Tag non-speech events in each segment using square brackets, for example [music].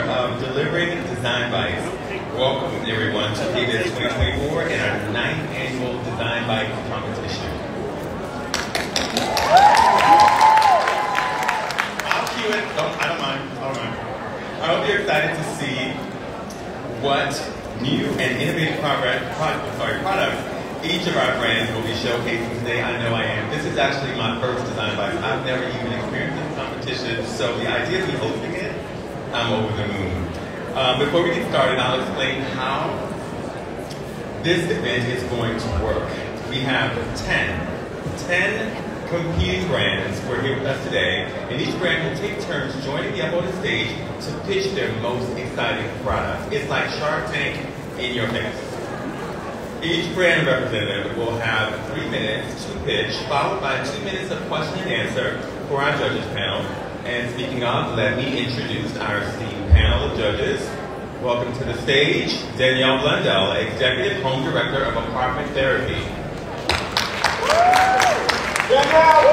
of delivering design bites. Welcome everyone to KBIS 2024 and our ninth annual Design Bite competition. I'll cue it. I don't mind. I don't mind. I hope you're excited to see what new and innovative progress, product, sorry, products each of our brands will be showcasing today. I know I am. This is actually my first Design Bite. I've never even experienced this competition, so the idea of me hosting I'm over the moon. Um, before we get started, I'll explain how this event is going to work. We have 10, 10 competing brands who are here with us today, and each brand will take turns joining me up on the stage to pitch their most exciting products. It's like Shark Tank in your face. Each brand representative will have three minutes to pitch, followed by two minutes of question and answer for our judges panel. And speaking of, let me introduce our esteemed panel of judges. Welcome to the stage, Danielle Blundell, Executive Home Director of Apartment Therapy. Danielle!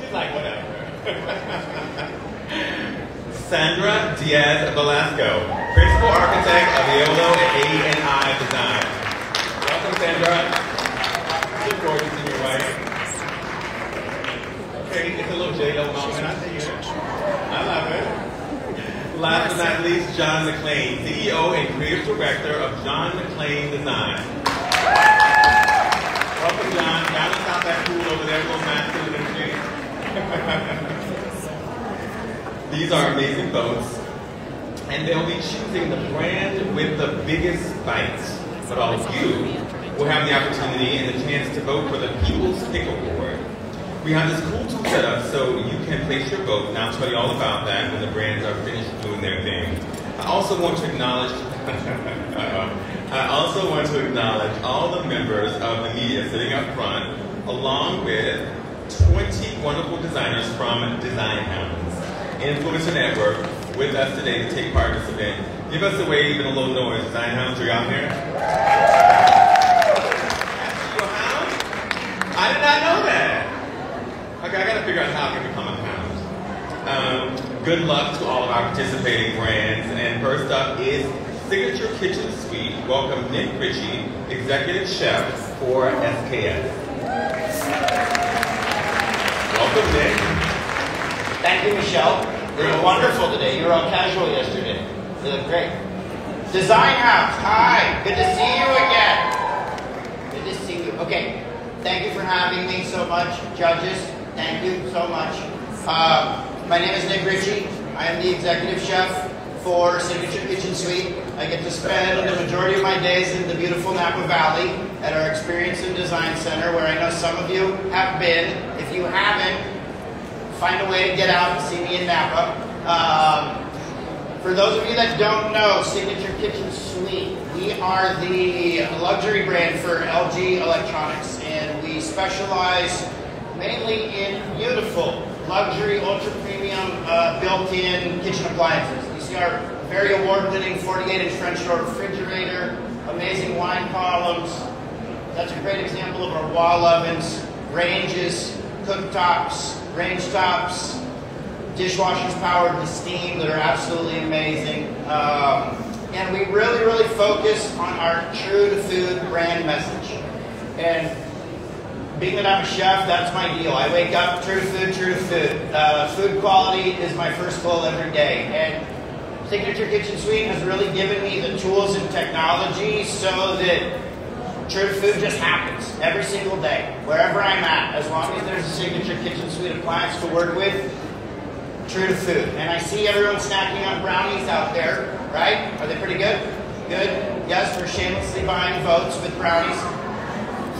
She's like, whatever. [laughs] Sandra Diaz Velasco, Principal Architect of Eolo and A&I Design. Welcome, Sandra look forward to seeing your wife. J-Lo moment. I see it. I love it. Last but not least, John McClain, CEO and Creative Director of John McClain Design. Welcome, John. Balance out that pool over there, little masculine energy. [laughs] These are amazing boats. and they'll be choosing the brand with the biggest bites. But all of you will have the opportunity and the chance to vote for the People's Pick Award. We have this cool tool set up so you can place your vote, and I'll tell you all about that when the brands are finished doing their thing. I also want to acknowledge, [laughs] I also want to acknowledge all the members of the media sitting up front, along with 20 wonderful designers from Design Hounds, Influencer Network, with us today to take part in this event. Give us a wave and a little noise. Design Hounds, are you out here? I did not know that. I gotta figure out how I can become a pound. Um, good luck to all of our participating brands. And first up is Signature Kitchen Suite. Welcome Nick Ritchie, Executive Chef for SKS. Welcome, Nick. Thank you, Michelle. You look wonderful today. You were all casual yesterday. You look great. Design House, hi. Good to see you again. Good to see you. Okay, Thank you for having me so much, judges. Thank you so much. Uh, my name is Nick Ritchie. I am the executive chef for Signature Kitchen Suite. I get to spend the majority of my days in the beautiful Napa Valley at our Experience and Design Center, where I know some of you have been. If you haven't, find a way to get out and see me in Napa. Um, for those of you that don't know, Signature Kitchen Suite, we are the luxury brand for LG Electronics and we specialize mainly in beautiful, luxury, ultra-premium, uh, built-in kitchen appliances. You see our very award-winning 48-inch French door refrigerator, amazing wine columns. That's a great example of our wall ovens, ranges, cooktops, range tops, dishwashers powered with steam that are absolutely amazing. Um, and we really, really focus on our true to food brand message. And being that I'm a chef, that's my deal. I wake up, true to food, true to food. Uh, food quality is my first goal every day. And Signature Kitchen Suite has really given me the tools and technology so that true to food just happens every single day, wherever I'm at. As long as there's a Signature Kitchen Suite appliance to work with, true to food. And I see everyone snacking on brownies out there, right? Are they pretty good? Good? Yes, we're shamelessly buying votes with brownies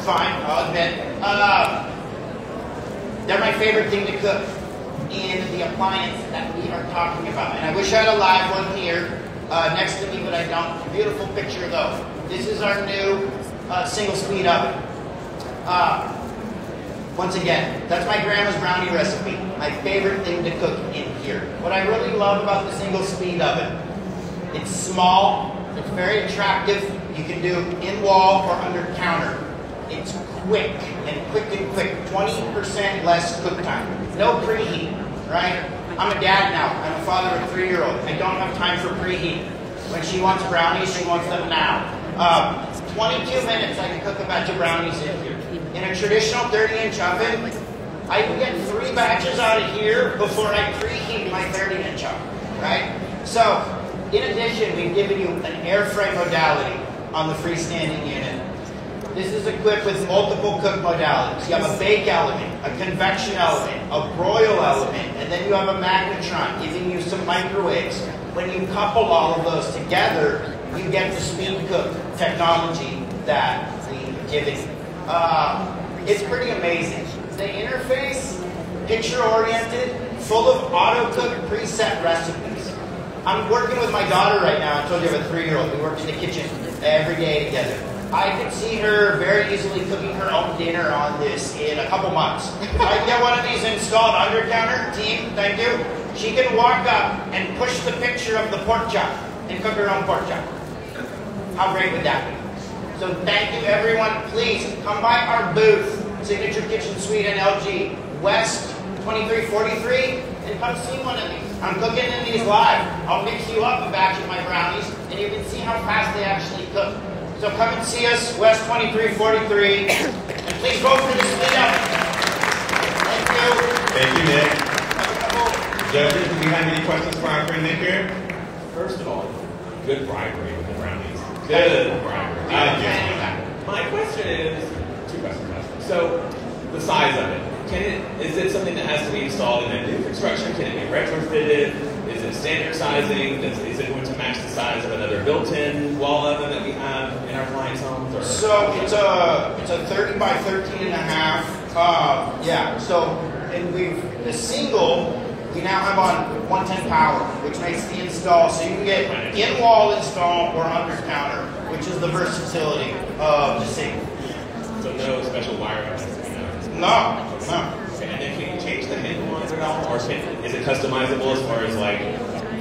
fine, I'll admit. Uh, they're my favorite thing to cook in the appliance that we are talking about. And I wish I had a live one here uh, next to me, but I don't. Beautiful picture though. This is our new uh, single speed oven. Uh, once again, that's my grandma's brownie recipe. My favorite thing to cook in here. What I really love about the single speed oven, it's small, it's very attractive. You can do in wall or under counter. Quick and quick and quick. 20% less cook time. No preheat, right? I'm a dad now. I'm a father of a three-year-old. I don't have time for preheat. When she wants brownies, she wants them now. Um, 22 minutes I can cook a batch of brownies in here. In a traditional 30-inch oven, I can get three batches out of here before I preheat my 30-inch oven, right? So, in addition, we've given you an air fry modality on the freestanding unit. This is equipped with multiple cook modalities. You have a bake element, a convection element, a broil element, and then you have a magnetron giving you some microwaves. When you couple all of those together, you get the speed cook technology that we've given. Uh, it's pretty amazing. The interface, picture oriented, full of auto cook preset recipes. I'm working with my daughter right now. I told you I have a three year old. We work in the kitchen every day together. I could see her very easily cooking her own dinner on this in a couple months. If I get one of these installed under counter, team, thank you. She can walk up and push the picture of the pork chop and cook her own pork chop. How great would that be? So thank you everyone. Please come by our booth, Signature Kitchen Suite and LG, West 2343, and come see one of these. I'm cooking in these live. I'll mix you up a batch of my brownies, and you can see how fast they actually cook. So come and see us, West 2343, and please vote for this meetup. Thank you. Thank you, Nick. Judges, do we have any questions for our friend Nick here? First of all, good bribery with the brownies. Good bribery. I get My question is two questions. So, the size of it. Can it is it something that has to be installed in a new construction? Can it be retrofitted? Is it standard sizing? Is, is it going to match the size of another built-in wall oven that we have in our clients' Or? So it's a it's a 30 by 13 and a half. Uh, yeah. So and we've the single we now have on 110 power, which makes the install so you can get in wall install or under counter, which is the versatility of the single. so no special wiring. No, no. Okay, and then can you change the handle on it at all, or is it customizable as far as like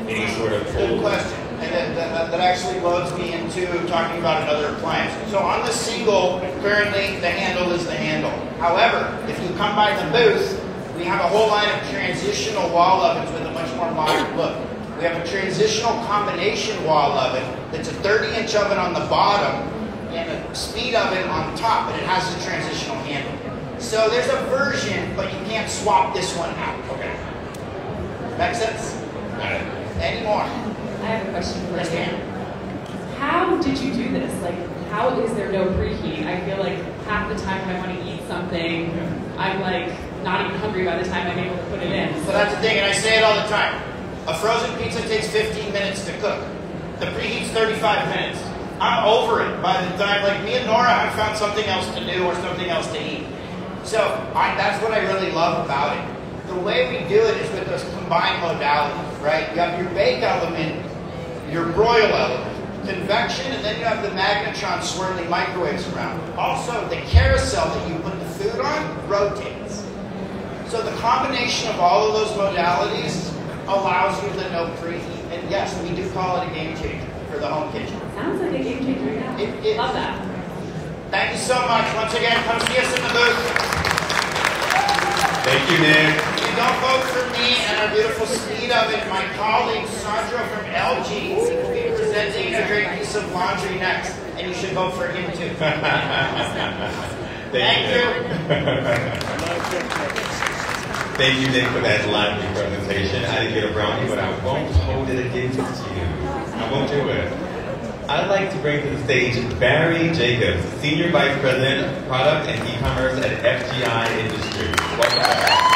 any sort of Good question. And that, that, that actually loads me into talking about another appliance. So on the single, currently the handle is the handle. However, if you come by the booth, we have a whole line of transitional wall ovens with a much more modern look. We have a transitional combination wall oven that's a 30 inch oven on the bottom and a speed oven on top, but it has a transitional handle. So there's a version, but you can't swap this one out. Okay. Make sense? Got it. Any more? I have a question for you. How did you do this? Like, how is there no preheat? I feel like half the time when I want to eat something, I'm like not even hungry by the time I'm able to put it in. So that's the thing, and I say it all the time. A frozen pizza takes 15 minutes to cook. The preheat's 35 minutes. I'm over it by the time, like me and Nora have found something else to do or something else to eat. So I, that's what I really love about it. The way we do it is with those combined modalities, right? You have your bake element, your broil element, convection, and then you have the magnetron swirling microwaves around. Also, the carousel that you put the food on rotates. So the combination of all of those modalities allows you to know preheat. And yes, we do call it a game changer for the home kitchen. Sounds like a game changer, yeah. It- it- Love that. Thank you so much. Once again, come see us in the booth. Thank you, Nick. If you don't vote for me and our beautiful speed oven, my colleague Sandro from LG will be presenting a great piece of laundry next. And you should vote for him too. [laughs] Thank, you. Nick. Thank you, Nick, for that lively presentation. I didn't get a brownie, but I won't hold it against you. I won't do it. I'd like to bring to the stage Barry Jacobs, Senior Vice President, of Product and E-Commerce at FGI Industries. Welcome.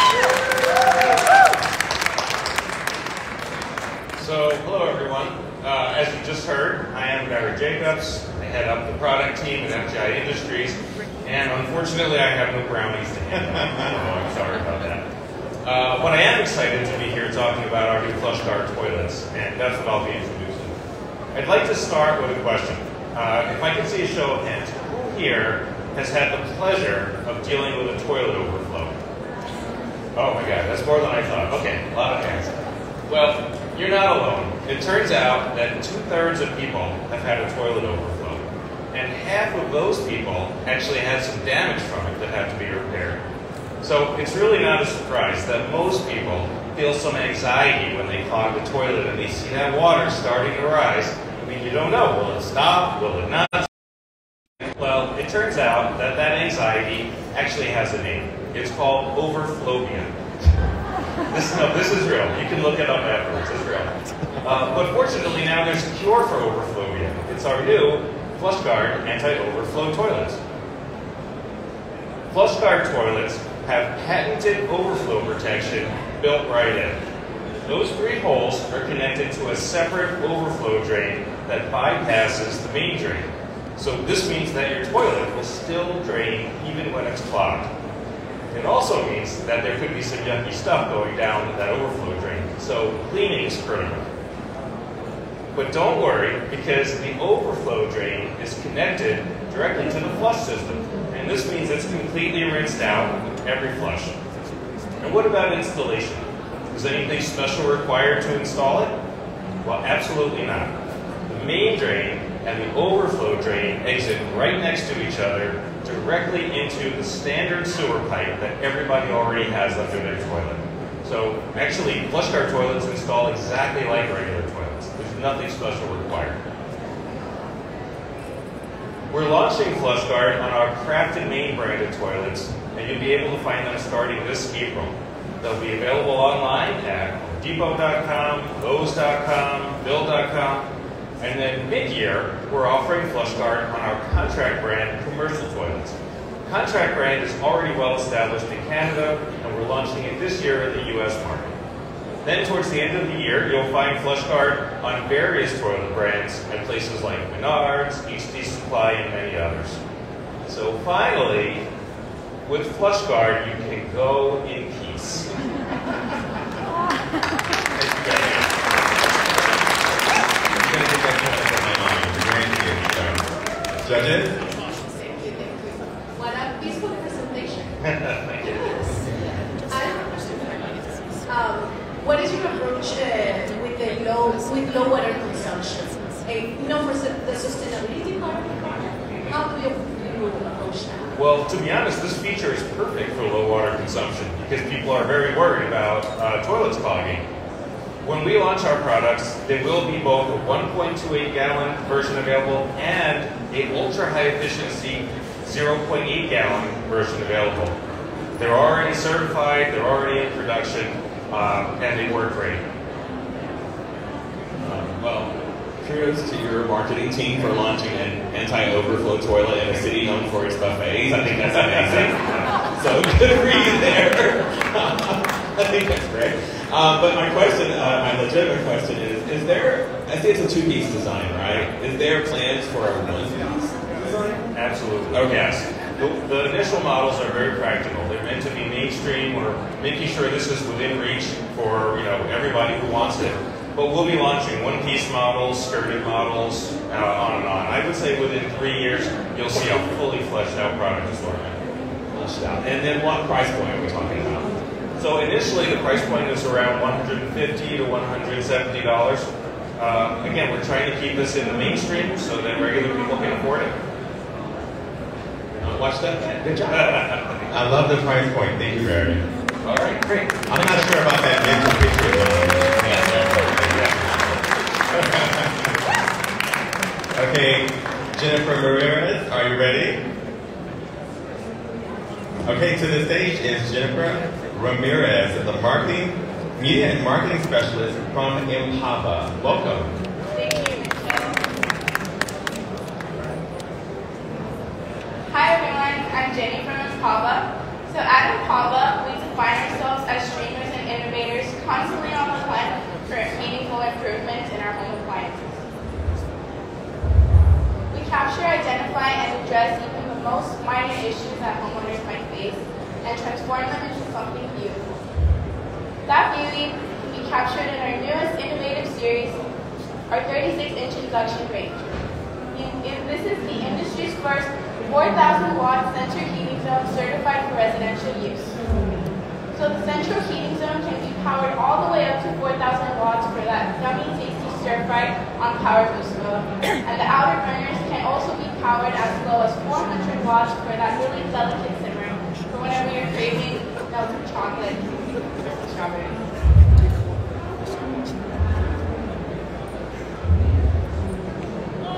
So, hello everyone. Uh, as you just heard, I am Barry Jacobs. I head up the product team at FGI Industries, and unfortunately, I have no brownies to hand out. [laughs] Oh, I'm sorry about that. Uh, but I am excited to be here talking about our new flush guard toilets, and that's what I'll be introducing. I'd like to start with a question. Uh, if I can see a show of hands, who here has had the pleasure of dealing with a toilet overflow? Oh my god, that's more than I thought. Okay, a lot of hands. Well, you're not alone. It turns out that two thirds of people have had a toilet overflow. and half of those people actually had some damage from it that had to be repaired. So it's really not a surprise that most people feel some anxiety when they clog the toilet and they see that water starting to rise. I mean, you don't know, will it stop, will it not? Well, it turns out that that anxiety actually has a name. It's called overflowia. [laughs] This, no, this is real. You can look it up afterwards. Uh, but fortunately, now there's a cure for overflowia. It's our new FlushGuard anti-overflow toilets. FlushGuard toilets have patented overflow protection built right in. Those three holes are connected to a separate overflow drain that bypasses the main drain. So this means that your toilet will still drain even when it's clogged. It also means that there could be some yucky stuff going down that overflow drain. So cleaning is critical. But don't worry, because the overflow drain is connected directly to the flush system. And this means it's completely rinsed out every flush. And what about installation? Is anything special required to install it? Well, absolutely not. The main drain and the overflow drain exit right next to each other directly into the standard sewer pipe that everybody already has under their toilet. So actually, FlushGuard toilets install exactly like regular toilets. Nothing special required. We're launching FlushGuard on our Crafted brand of toilets, and you'll be able to find them starting this April. They'll be available online at depot.com, Lowe's.com, Build.com, and then mid-year, we're offering FlushGuard on our contract brand commercial toilets. Contract brand is already well established in Canada, and we're launching it this year in the US market. Then towards the end of the year, you'll find FlushGuard on various toilet brands at places like Menards, HD Supply, and many others. So finally, with FlushGuard, you can go in peace. [laughs] Judges? What a peaceful presentation. Thank you. I have a question for you. Um, what is your approach uh, with the low water consumption? You know, for the sustainability part of the project, how do you, approach that? Well, to be honest, this feature is perfect for low water consumption because people are very worried about uh, toilets clogging. When we launch our products, there will be both a 1.28 gallon version available and a ultra high efficiency 0.8 gallon version available. They're already certified, they're already in production, um, and they work great. Um, well, kudos to your marketing team for launching an anti-overflow toilet in a city known for its buffets. I think that's amazing. [laughs] so good for you there. [laughs] I think that's great. Uh, but my question, uh, my legitimate question is, is there, I think it's a two-piece design, right? Is there plans for a one-piece design? Absolutely. Okay. Yes. The, the initial models are very practical. They're meant to be mainstream. We're making sure this is within reach for you know everybody who wants it. But we'll be launching one-piece models, skirted models, uh, on and on. I would say within three years, you'll see a fully fleshed out product assortment. Fleshed out. And then what price point are we talking about? So initially, the price point is around 150 to 170 dollars. Uh, again, we're trying to keep this in the mainstream so that regular people can afford it. Watch that. Good job. [laughs] I love the price point. Thank you, Barry. All right, great. I'm not sure about that mental picture though. [laughs] okay, Jennifer Ramirez, are you ready? Okay, to the stage is Jennifer Ramirez, the marketing, media and marketing specialist from Empava. Welcome. Thank you. Hi everyone, I'm Jenny from Empava. So at Empava, we define ourselves as streamers and innovators constantly on the hunt for meaningful improvements in our home appliances. We capture, identify, and address even the most minor issues that homeowners might face and transform them into something beautiful. That beauty can be captured in our newest innovative series, our 36-inch induction range. This is the industry's first 4,000 watt central heating zone certified for residential use. So the central heating zone can be powered all the way up to 4,000 watts for that yummy, tasty stir fry on power boost mode. And the outer burners can also be powered as low as 400 watts for that really delicate simmer for whenever you're craving melted chocolate or strawberry.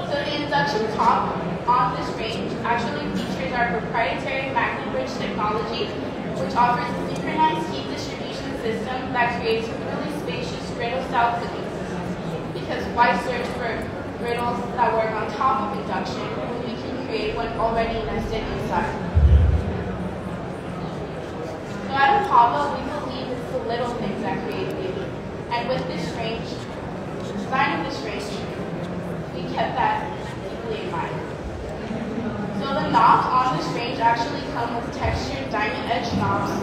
So the induction top on this range actually features our proprietary MagnaBridge technology, which offers a synchronized heat distribution system that creates a really spacious griddle-style cooking system. Because why search for griddles that work on top of induction when we can create one already nested inside? So at Apollo, we believe it's the little things that create beauty. And with this range, design of this range, we kept that deeply in mind. So the knobs on this range actually come with textured diamond edge knobs.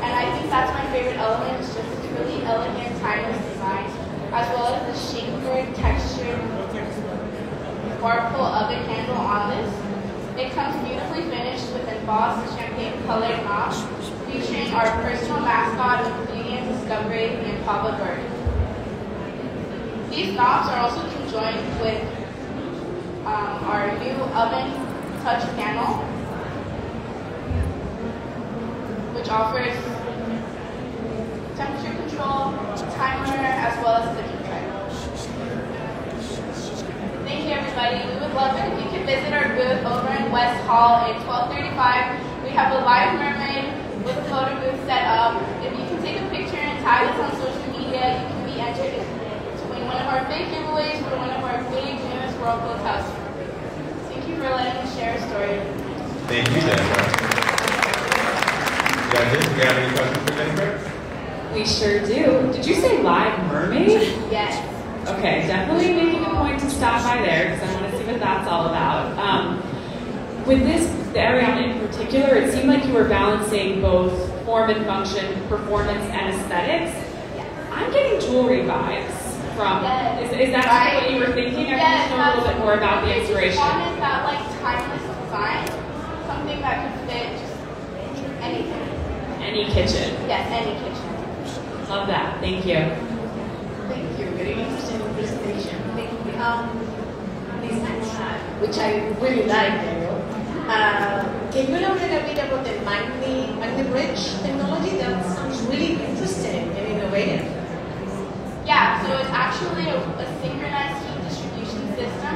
And I think that's my favorite element, it's just really elegant, timeless design, as well as the shapered, textured bar pull oven handle on this. It comes beautifully finished with embossed champagne colored knobs, featuring our personal mascot of Canadian Discovery, and Impala bird. These knobs are also conjoined with um, our new oven touch panel, which offers temperature control, timer, as well as cooking time. Thank you, everybody. We would love it if you could visit our booth over in West Hall at 1235. We have a live mermaid with a photo booth set up. If you can take a picture and tag us on social media, you can be entered to win one of our big giveaways for one of our big newest Whirlpool customers. Thank you for letting us share a story. Thank you, Jennifer. Judges, do you have any questions for Jennifer? We sure do. Did you say live mermaid? Yes. Okay, definitely making a point to stop by there because I want to see what that's all about. Um, with this, the Arianna in particular, it seemed like you were balancing both form and function, performance and aesthetics. I'm getting jewelry vibes from. Yes. Is, is that Right. what you were thinking? I Yes, can just know a little bit more about the inspiration. wanted that like timeless design, something that could fit just anything. Any kitchen. Yes, any kitchen. Love that. Thank you. Thank you. Very interesting presentation. Thank you. Um, this next which I really like, Uh, can you elaborate a bit about the Magni, Magni Bridge technology? That sounds really interesting and innovative. Yeah, so it's actually a, a synchronized heat distribution system.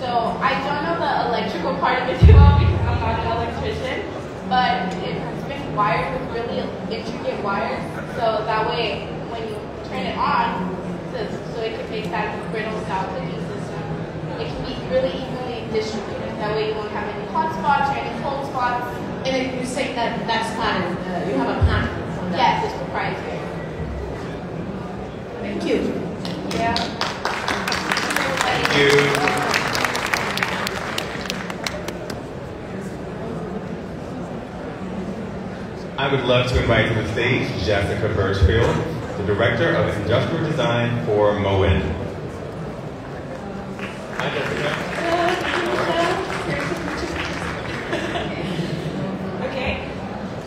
So I don't know the electrical part of it too well because I'm not an electrician, but it's been wired with really intricate wires. So that way, when you turn it on, so, so it can make that griddle style cooking system, it can be really evenly distributed. That way you won't have any hot spots or any cold spots. And then you say that that's patent, uh, you have a patent on that. Yes, it's proprietary. Thank you. Yeah. Thank you. I would love to invite to the stage Jessica Birchfield, the Director of Industrial Design for Moen. Hi, Jessica. [laughs] Okay.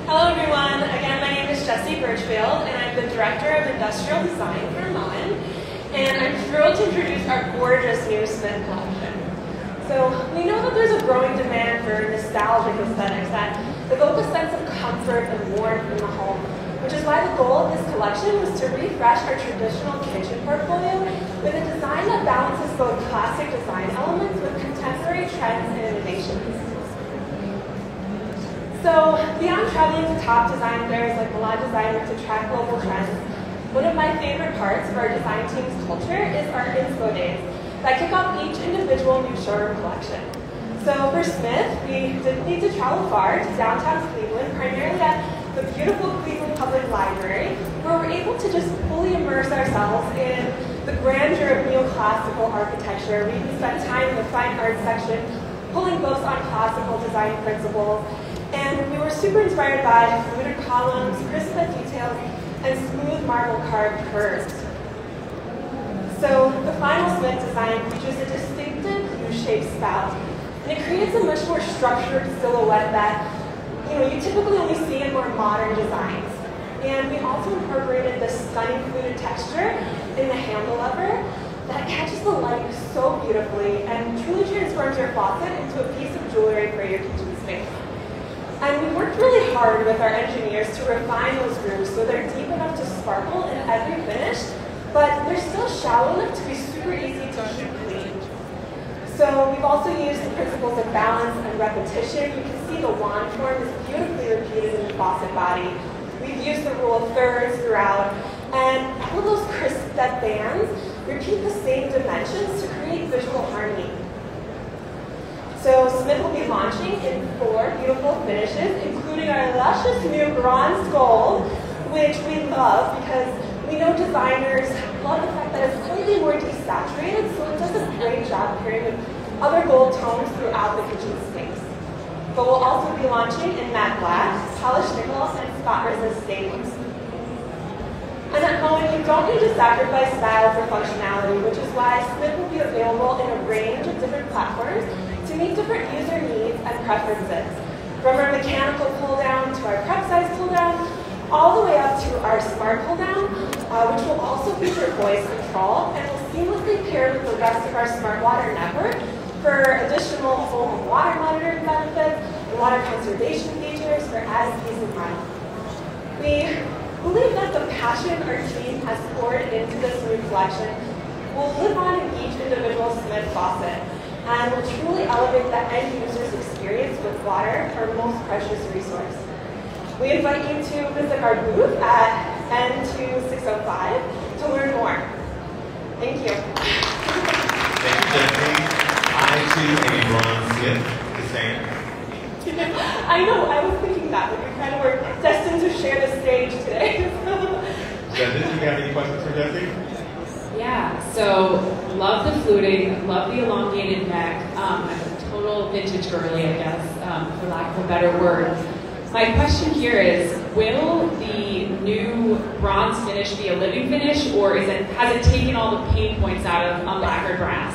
Hello, everyone. Again, my name is Jessie Birchfield, and I'm the Director of Industrial Design for Moen. And I'm thrilled to introduce our gorgeous new Smith collection. So, we know that there's a growing demand for nostalgic aesthetics that evoke a sense of comfort and warmth in the home, which is why the goal of this collection was to refresh our traditional kitchen portfolio with a design that balances both classic design elements with contemporary trends and innovations. So, beyond traveling to top design fairs like Milan Design Week to track global trends, one of my favorite parts of our design team's culture is our Inspo Days that kick off each individual new showroom collection. So for Smith, we didn't need to travel far to downtown Cleveland, primarily at the beautiful Cleveland Public Library, where we're able to just fully immerse ourselves in the grandeur of neoclassical architecture. We spent time in the fine arts section, pulling books on classical design principles, and we were super inspired by fluted columns, crisp details, and smooth marble carved curves. So the final Smith design features a distinctive U-shaped spout, and it creates a much more structured silhouette that you know you typically only see in more modern designs. And we also incorporated the stunning fluted texture in the handle lever, that catches the light so beautifully and truly transforms your faucet into a piece of jewelry for your kitchen space. And we worked really hard with our engineers to refine those grooves so they're deep enough to sparkle in every finish, but they're still shallow enough to be super easy to clean. So we've also used the principles of balance and repetition. You can see the wand form is beautifully repeated in the faucet body. We've used the rule of thirds throughout, and all those crisp step bands repeat the same dimensions to create visual harmony. So Smith will be launching in four beautiful finishes, including our luscious new bronze gold, which we love because we know designers love the fact that it's slightly more desaturated, so it does a great job pairing with other gold tones throughout the kitchen space. But we'll also be launching in matte black, polished nickel, and spot resist stainless. And at home, you don't need to sacrifice style for functionality, which is why Smith will be available in a range of different platforms to meet different user needs and preferences. From our mechanical pull down to our prep size pull down, all the way up to our smart pull down, uh, which will also feature voice control and will seamlessly pair with the rest of our smart water network for additional home water monitoring benefits and water conservation features for added peace of mind. We believe that the passion our team has poured into this new collection will live on in each individual Smith faucet and will truly elevate the end user's experience with water, our most precious resource. We invite you to visit our booth at N2605 to learn more. Thank you. Thank you, Jeffrey. I too am a bronze Smith, the same. [laughs] I know, I was thinking that, but we kind of were destined to share the stage today. [laughs] Jesse, do you have any questions for Jesse? Yeah, so love the fluting, love the elongated neck. Um, I'm a total vintage girly, I guess, um, for lack of a better word. My question here is, will the new bronze finish be a living finish, or is it has it taken all the pain points out of unlacquered brass?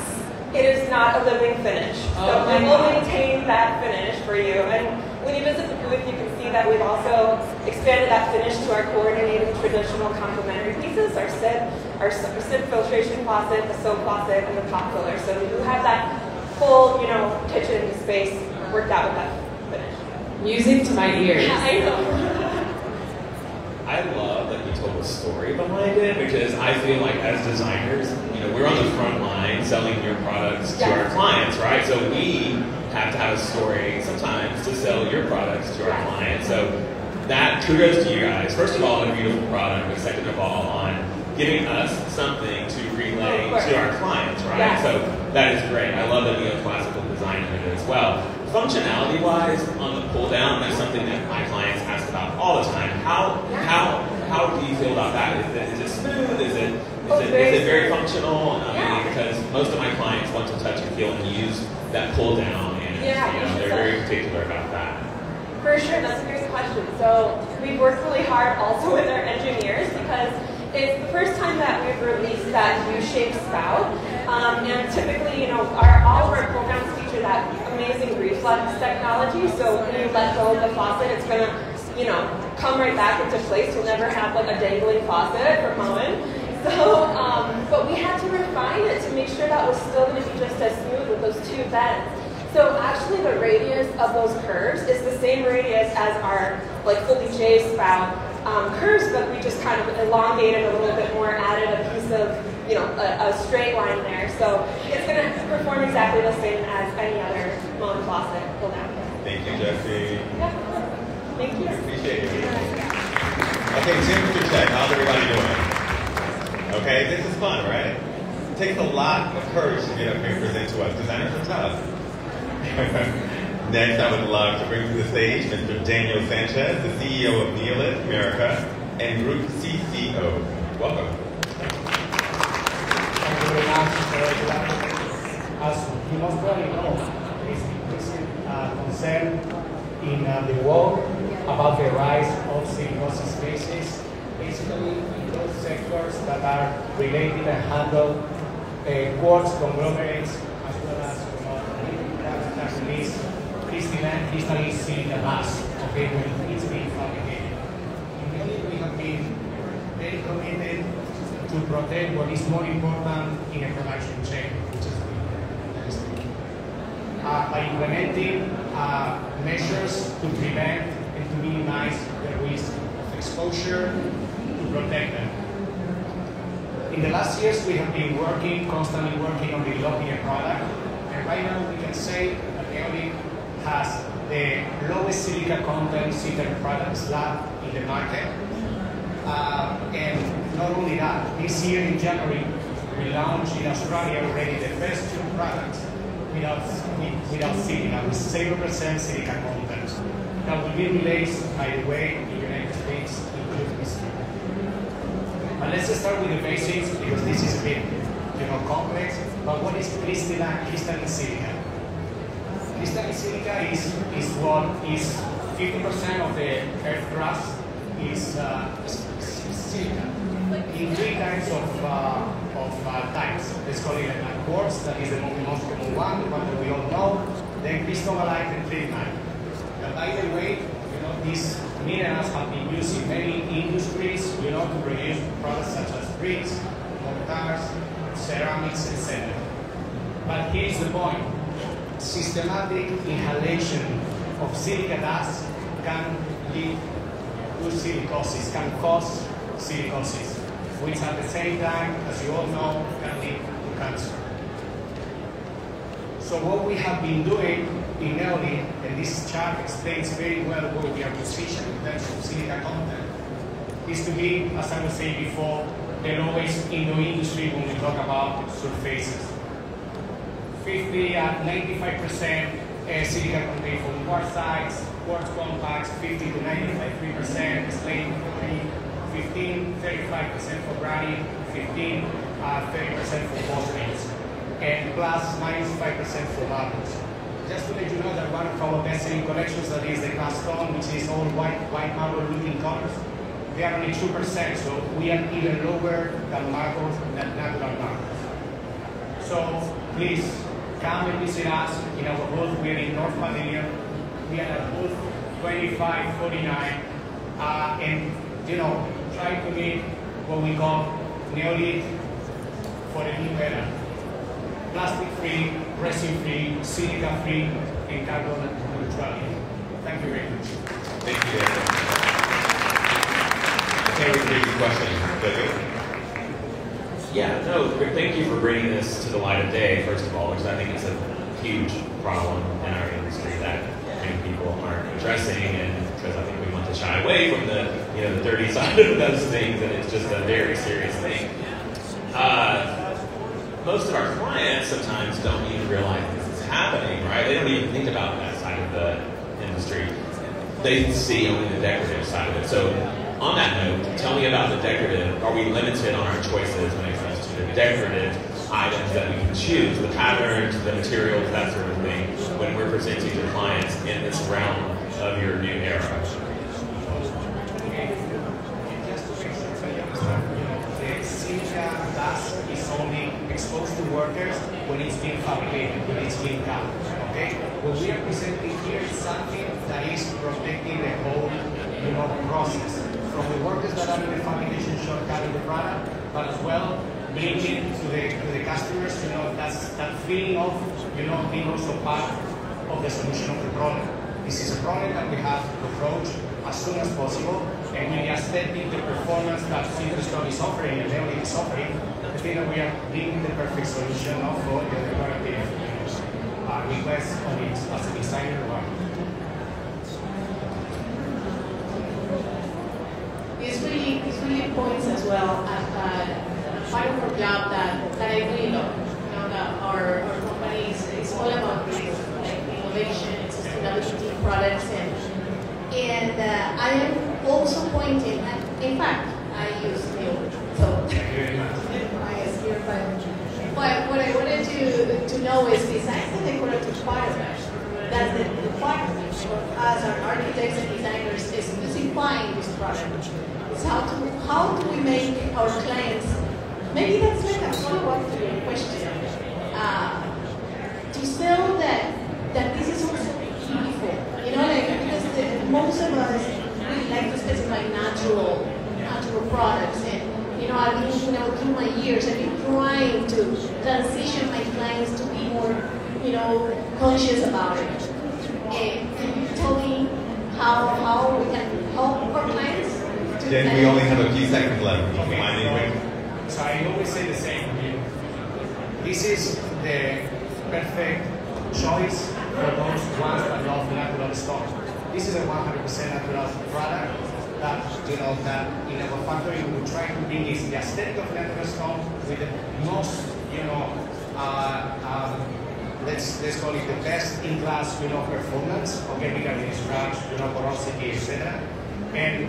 It is not a living finish. Oh, so we will maintain that finish for you. And when you visit the booth, you can see that we've also expanded that finish to our coordinated traditional complementary pieces, our SIP, our SIP filtration faucet, the soap faucet, and the top filler. So we do have that full, you know, kitchen space worked out with that. Music to my ears. I know. I love that you told a story behind it because I feel like as designers, you know, we're on the front line selling your products to Yeah. our clients, right? So we have to have a story sometimes to sell your products to our Yeah. clients. So that kudos to you guys. First of all, on a beautiful product, but second of all, on giving us something to relay to our clients, right? Yeah. So that is great. I love the neoclassical design of it as well. Functionality wise, on the pull down, that's something that my clients ask about all the time. How how how do you feel about that? Is it, is it smooth? Is it is it, very is it very functional? I Yeah. because most of my clients want to touch and feel and use that pull down, and Yeah, you know, they're very particular about that. For sure, that's a great question. So we've worked really hard also with our engineers because it's the first time that we've released that U-shaped spout. Um, and typically, you know, our, all of our programs feature that amazing reflex technology. So when you let go of the faucet, it's gonna, you know, come right back into place. You'll never have like a dangling faucet for mowing. So, um, but we had to refine it to make sure that was still going to be just as smooth with those two bends. So actually the radius of those curves is the same radius as our like fully J spout um, curves, but we just kind of elongated a little bit more, added a piece of, you know, a, a straight line there. So it's going to perform exactly the same as any other Moen faucet pull down. Thank you, Jesse. Yeah. Thank you. Appreciate it. Okay, temperature check. How's everybody doing? Okay, this is fun, right? It takes a lot of courage to get up here and present to us. Designers are tough. [laughs] Next, I would love to bring to the stage Mr. Daniel Sanchez, the CEO of Neolith America and Group CCO. Welcome. As you most probably know, there is increasing uh, concern in uh, the world about the rise of silicosis spaces, basically in those sectors that are related and handle uh, quartz conglomerates as well as that release crystalline crystalline silica mass, okay, when it's being fabricated. In Neolith, we have been very committed to protect what is more important in a production chain, which is uh, by implementing uh, measures to prevent and to minimize the risk of exposure to protect them. In the last years, we have been working, constantly working on developing a product, and right now we can say that Neolith has the lowest silica content seated products slab in the market. Uh, and not only that, this year in January, we launched in Australia already the first two products without, without silica, with 0% silica content. That will be released, by the way, in the United States in this year. But let's start with the basics because this is a bit, you know, complex. But what is crystalline, crystalline silica? Crystalline silica is, is what is 50% of the earth crust is, uh, silica in three kinds of, uh, of uh, types. Let's call it quartz, that is the most common one, the one that we all know. Then crystallite and trinite. And by the way, you know, these minerals have been used in many industries, you know, to produce products such as bricks, mortars, ceramics, etc. But here's the point. Systematic inhalation of silica dust can lead to silicosis, can cause silicosis, which at the same time, as you all know, can lead to cancer. So what we have been doing in Neolith, and this chart explains very well where we are positioned in terms of silica content, is to be, as I was saying before, the lowest in the industry when we talk about surfaces. 50 at 95% uh, silica contained from quartzites, quartz compacts, 50 to 95, 3%, slate 15, 35% for granite, 15, uh, 30% for phosphates, and plus minus 5% for marbles. Just to let you know that one of our best-selling collections that is the Classtone, which is all white, white marble looking colors, they are only 2%, so we are even lower than marbles, than natural marbles. So please, come and visit us in our booth. We are in North Pavilion. We are at booth 2549. Uh, and, you know, try to meet what we call Neolith for a new era. Plastic free, resin free, silica free, and carbon neutrality. Thank you very much. Thank you. Okay, we can take your question. Yeah, no, thank you for bringing this to the light of day, first of all, because I think it's a huge problem in our industry that many people aren't addressing, and because I think we want to shy away from the, you know, the dirty [laughs] side of those things, and it's just a very serious thing. Uh, most of our clients sometimes don't even realize this is happening, right? They don't even think about that side of the industry. They see only the decorative side of it. So on that note, tell me about the decorative. Are we limited on our choices when it comes to the decorative items that we can choose, the patterns, the materials, that sort of thing, when we're presenting to clients in this realm of your new era? The silica dust is only exposed to workers when it's being fabricated, when it's being done. Okay? What we are presenting here is something that is protecting the whole you know, process. From the workers that are in the fabrication shop cutting the product, but as well bringing to the to the customers, you know, that's that feeling of you know being also part of the solution of the problem. This is a problem that we have to approach as soon as possible, and with are aesthetic, the performance that Silverstone is offering and Neolith is offering, I think that we are bringing the perfect solution of for the decorative uh, request on it as a designer one. This really, this really points as well at uh, of our job that, that I really love. You know, that our, our company is, is all about like innovation sustainability products and and uh, I am also pointing, and in fact, I use so I is here, but, but what I wanted to, to know is besides the decorative part that the, part for us, our architects and designers, is specifying this product. Is how to how do we make our clients maybe that's like a follow-up to your question. Uh, to sell that that this is also beautiful. You know, like because the, most of us really like to specify natural natural products and you know, I've been, you know, through my years, I've been trying to transition my clients to be more, you know, conscious about it. And can you tell me how, how we can help our clients? to Then we only have a few seconds left. Can you mind anyway? So I always say the same. This is the perfect choice for those ones that love natural stuff. This is a 100% natural product that, you know, that in our factory we try to bring is the aesthetic of natural stone with the most, you know, uh, um, let's let's call it the best in class, you know, performance, okay, regarding scratch, you know, porosity, etc. And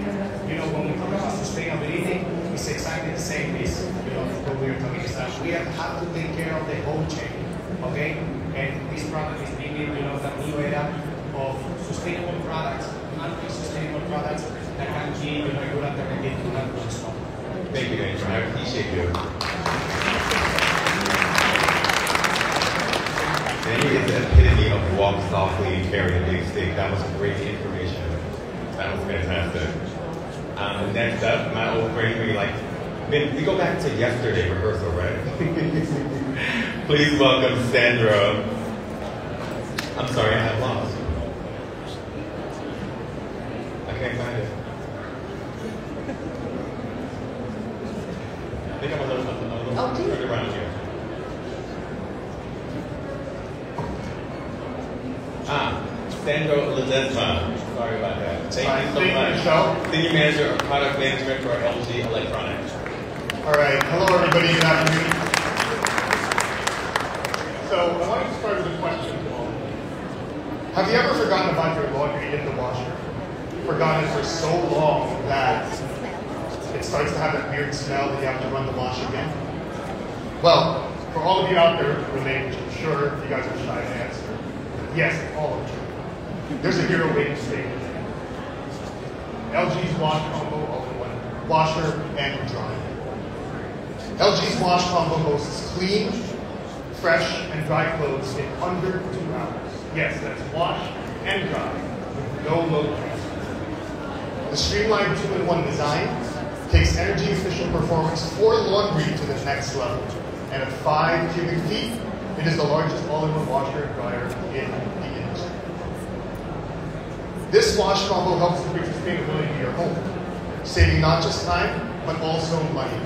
you know, when we talk about sustainability, it's exactly the same as you know what we are talking about. We have had to take care of the whole chain, okay? And this product is bringing you know the new era of sustainable products, anti-sustainable products that can be you know a good alternative to stone. Thank you, Andrew. I appreciate you. The epitome of walk softly and carry a big stick. That was great information. That was fantastic. Um, next up, my old friend, we like, man, we go back to yesterday rehearsal, right? [laughs] Please welcome Sandra. I'm sorry, I have lost. I can't find it. I think I'm a little, a little Oh, do you? turned around here. Sandro Ledesma. Sorry about that. Thank Hi, you so thank you, much. Michelle. Senior Manager of Product Management for LG Electronics. All right. Hello, everybody. Good afternoon. So I wanted to start with a question. Have you ever forgotten about your laundry in the washer? Forgotten it for so long that it starts to have that weird smell that you have to run the wash again? Well, for all of you out there who relate, which I'm sure you guys are shy to answer, yes, all of you. There's a hero waiting to with you. LG's wash combo all-in-one washer and dryer. LG's wash combo boasts clean, fresh, and dry clothes in under two hours. Yes, that's wash and dry no load transfer. The streamlined two-in-one design takes energy efficient performance for laundry to the next level. And at five cubic feet, it is the largest all-in-one washer and dryer in. This wash combo helps bring sustainability to your home, saving not just time, but also money.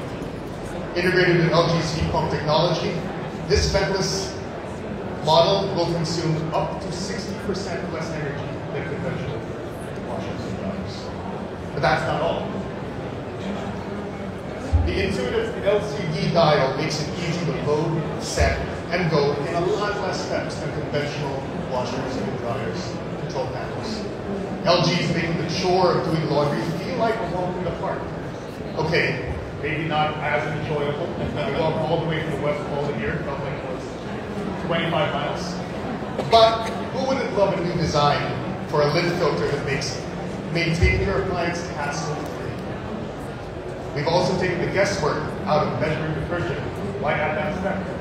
Integrated with LG's heat pump technology, this ventless model will consume up to 60% less energy than conventional washers and dryers. But that's not all. The intuitive LCD dial makes it easy to load, set, and go in a lot less steps than conventional washers and dryers control panels. LG is making the chore of doing laundry feel like a walk in the park. Okay, maybe not as enjoyable. We walked all the way from the West Pole to here, felt like it was 25 miles. But who wouldn't love a new design for a lid filter that makes maintaining your appliance hassle-free? We've also taken the guesswork out of measuring detergent. Why add that step?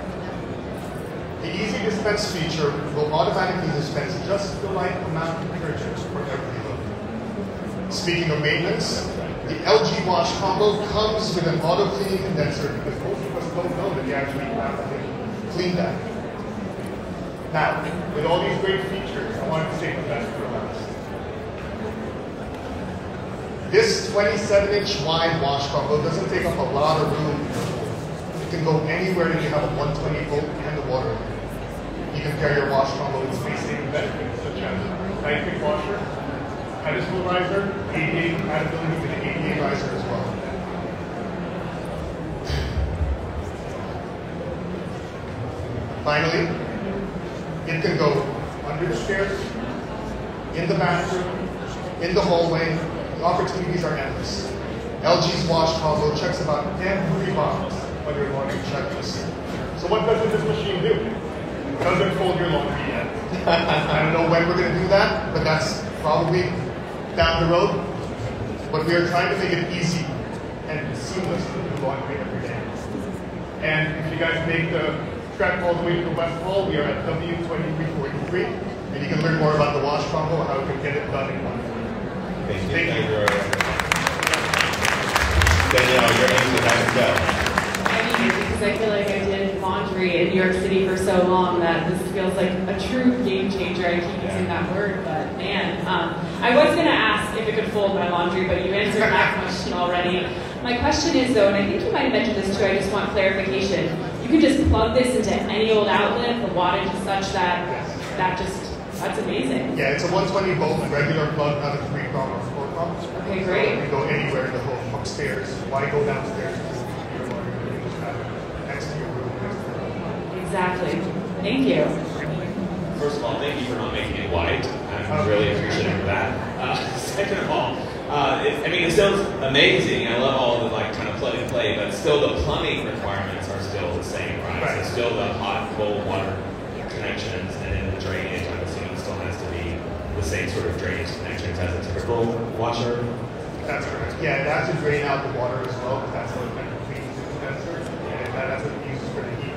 The Easy Dispense feature will automatically dispense just the right amount of detergent for every. Speaking of maintenance, the LG Wash Combo comes with an auto cleaning condenser because most of us don't know that you actually have to clean that. Now, with all these great features, I wanted to save the best for last. This 27-inch wide wash combo doesn't take up a lot of room. It can go anywhere that you have a 120 volt and a water. You can pair your wash combo with space-saving benefits such as night quick washer, pedestal riser, ADA compatibility with the ADA advisor as well. Finally, it can go under the stairs, in the bathroom, in the hallway. The opportunities are endless. LG's wash combo checks about every box on your laundry checklist. So what doesn't this machine do? It doesn't fold your laundry yet. [laughs] I don't know when we're going to do that, but that's probably down the road. But we are trying to make it easy and seamless to do laundry every day. And if you guys make the trek all the way to the West Hall, we are at W2343, and you can learn more about the wash combo and how we can get it done in one day. Thank you, Thank you. Sandra. Danielle, your answer that as well. I mean, because I feel like I did laundry in New York City for so long that this feels like a true game changer. I keep using that word, but man, um, I was going to ask if it could fold my laundry, but you answered that question already. My question is though, and I think you might have mentioned this too, I just want clarification. You can just plug this into any old outlet, the wattage is such that that just, that's amazing. Yeah, it's a 120 volt regular plug, not a three prong or four prong. Okay, great. So you can go anywhere in the home, upstairs. Why go downstairs? You can just have it next to your room, next to your room. Exactly. Thank you. First of all, thank you for not making it white. I'm really appreciative of that. Uh, [laughs] second of all, uh, it, I mean, it sounds amazing. I love all the like kind of plug and play, but still the plumbing requirements are still the same, right? Right. So still the hot, cold water connections, and then the drainage. I'm assuming still has to be the same sort of drainage connections as a typical washer. That's correct. Yeah, it has to drain out the water as well, because that's what kind of cleans the condenser, and that, that's what it uses for the heat.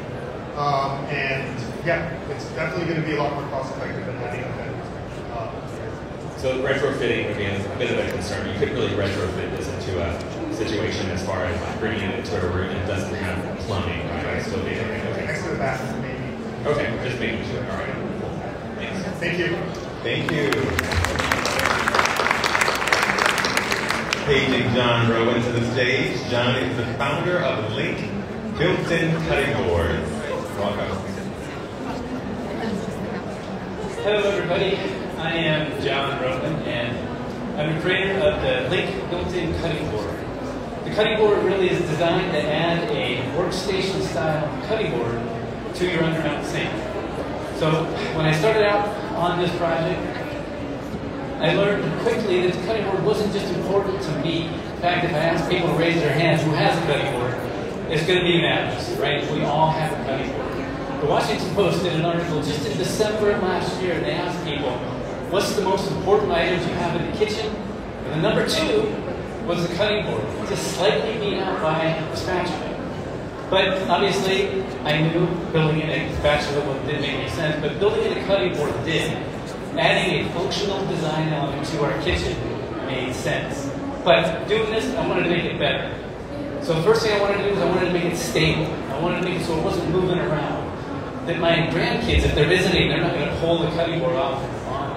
Um, and yeah, it's definitely going to be a lot more cost effective than having a So retrofitting would be a bit of a concern. You couldn't really retrofit this into a situation as far as like bringing it into a room that doesn't have plumbing, right? It's still be okay. next to the bathroom, maybe. Okay, just making sure. All right. Cool. Thanks. Thank you. Thank you. Paging John Rowan to the stage. John is the founder of Link Built-In Cutting Boards. Welcome. Hello, everybody. I am John Roman, and I'm the creator of the Link built-in cutting board. The cutting board really is designed to add a workstation-style cutting board to your undermount sink. So when I started out on this project, I learned quickly that the cutting board wasn't just important to me. In fact, if I ask people to raise their hands who has a cutting board, it's going to be unanimous, right? We all have a cutting board. The Washington Post did an article just in December of last year, and they asked people, what's the most important items you have in the kitchen? And the number two was the cutting board, just slightly beat out by a spatula. But obviously, I knew building in a spatula didn't make any sense, but building in a cutting board did. Adding a functional design element to our kitchen made sense. But doing this, I wanted to make it better. So the first thing I wanted to do is I wanted to make it stable. I wanted to make it so it wasn't moving around. That my grandkids, if they're visiting, they're not going to pull the cutting board off,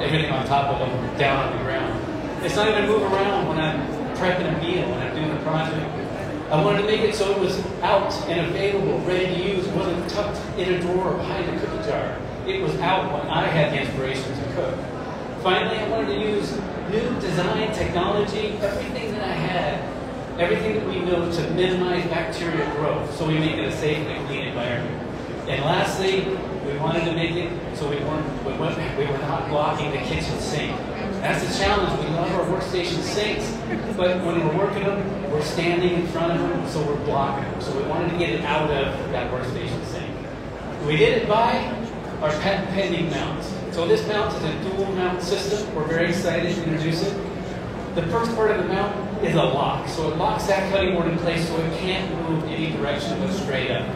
everything on top of them, down on the ground. It's not to move around when I'm prepping a meal, when I'm doing a project. I wanted to make it so it was out and available, ready to use. It wasn't tucked in a drawer behind a cookie jar. It was out when I had the inspiration to cook. Finally, I wanted to use new design technology, everything that I had, everything that we know to minimize bacterial growth, so we make it a safe and clean environment. And lastly, we wanted to make it so we weren't we, we were not blocking the kitchen sink. That's the challenge. We love our workstation sinks, but when we're working them, we're standing in front of them, so we're blocking them. So we wanted to get it out of that workstation sink. We did it by our patent pending mount. So this mount is a dual mount system. We're very excited to introduce it. The first part of the mount is a lock. So it locks that cutting board in place so it can't move any direction but straight up.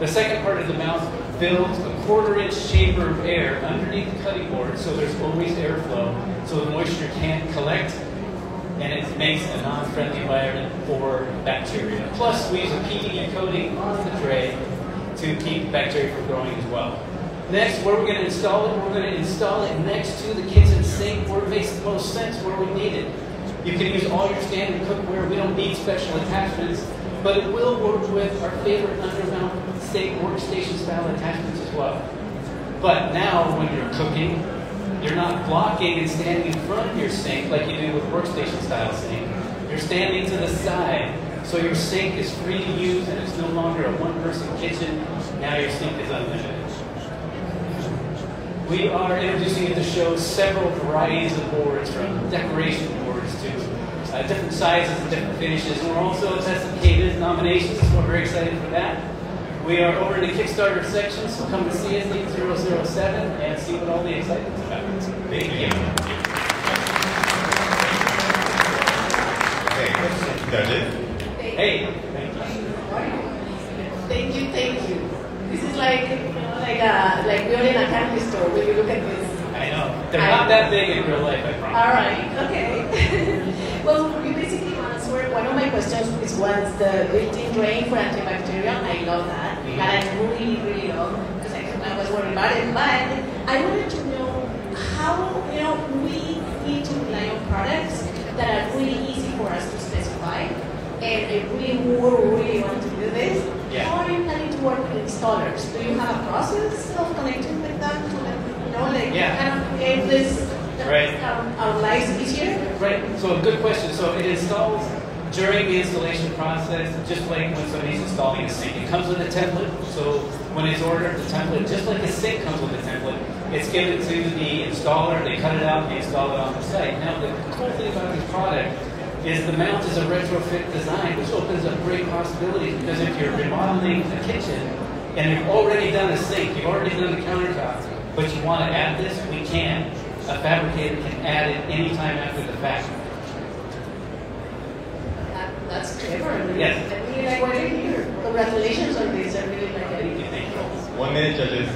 The second part of the mouth builds a quarter inch chamber of air underneath the cutting board so there's always airflow so the moisture can't collect and it makes a non-friendly environment for bacteria. Plus we use a PVD coating on the tray to keep bacteria from growing as well. Next, where we're going to install it, we're going to install it next to the kitchen sink where it makes the most sense, where we need it. You can use all your standard cookware. We don't need special attachments, but it will work with our favorite undermount state workstation style attachments as well. But now, when you're cooking, you're not blocking and standing in front of your sink like you do with workstation style sink. You're standing to the side, so your sink is free to use and it's no longer a one person kitchen. Now your sink is unlimited. We are introducing at the show several varieties of boards, from decoration boards to uh, different sizes and different finishes. And we're also testing KBIS nominations, so we're very excited for that. We are over in the Kickstarter section, so come to see us, Link 007, and see what all the excitement's about. Thank you. Okay, judges. Hey, thank you. Thank you, thank you. This is like, like a, like we're in a candy store when you look at this. I know. They're not that big in real life, I promise. All right, okay. [laughs] well, you basically answered one of my questions, which ones, the built-in drain for antibacterial, I love that. But I really, really love because I, I was worried about it. But I wanted to know how, you know, we need to rely on products that are really easy for us to specify. And if we really, really want to do this, Yeah. how are you planning to work with installers? Do you have a process of connecting with them to you know, like, Yeah. kind of create this, Right. our, our lives easier? Right, so a good question. So it installs during the installation process, just like when somebody's installing a sink. It comes with a template, so when it's ordered, the template, just like a sink comes with a template, it's given to the installer, they cut it out, and they install it on the site. Now, the cool thing about this product is the mount is a retrofit design, which opens up great possibilities, because if you're remodeling a kitchen, and you've already done a sink, you've already done the countertops, but you want to add this, we can. A fabricator can add it anytime after the fact. That, that's clever. I really, Yes. Like what I hear. Congratulations on this. I really like it. you, thank you. One minute, judges.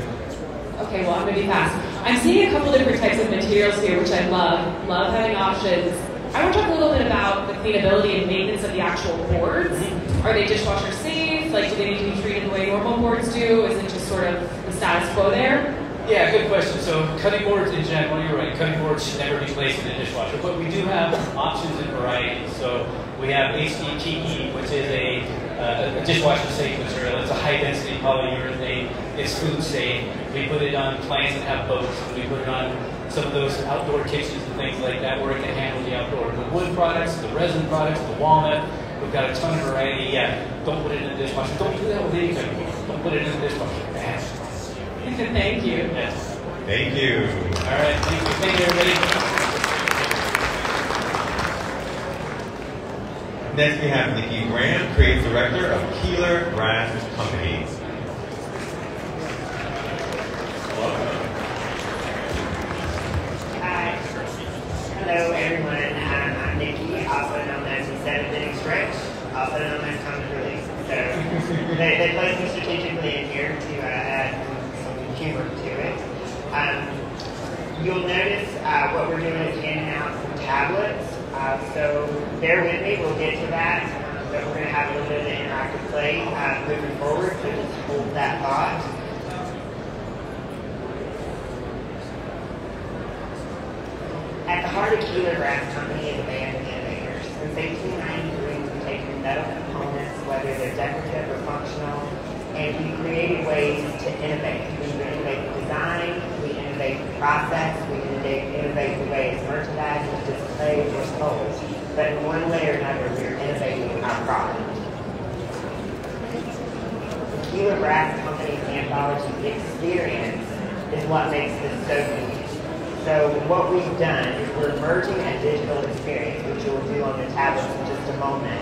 Okay, well, I'm gonna be fast. I'm seeing a couple different types of materials here, which I love. Love having options. I want to talk a little bit about the cleanability and maintenance of the actual boards. Mm-hmm. Are they dishwasher safe? Like, do they need to be treated the way normal boards do? Is it just sort of the status quo there? Yeah, good question. So cutting boards in general, you're right, cutting boards should never be placed in a dishwasher, but we do have options and varieties. So we have HDPE, which is a, uh, a dishwasher safe material. It's a high density polyurethane. It's food safe. We put it on plants that have boats. and We put it on some of those outdoor kitchens and things like that where it can handle the outdoor. The wood products, the resin products, the walnut, we've got a ton of variety. Yeah, don't put it in the dishwasher. Don't do that with any cutting. Don't put it in the dishwasher. Bad. [laughs] Thank you. Yes. Thank you. All right, thank you. Thank you, everybody. Next, we have Nikki Graham, Creative Director of Keeler Brass Company. Hi. Hello, everyone. Um, I'm Nikki, also known as the Seven Inning Stretch, also known as Common Release. So they, they placed me strategically in here to uh, add some humor to it. Um, you'll notice uh, what we're doing is handing out some tablets. Uh, so bear with me, we'll get to that. Um, but we're going to have a little bit of an interactive play uh, moving forward. So just hold that thought. At the heart of Keeler Brass Company is a band of innovators. Since 1893, we've taken metal components, whether they're decorative or functional, and we've created ways to innovate. We innovate the design, we innovate the process, we innovate, innovate the way it's merchandised, displayed, or sold. But in one way or another, we're innovating our product. The Keeler Brass Company's anthology experience is what makes this so unique. So what we've done is we're merging a digital experience, which you'll do on the tablets in just a moment,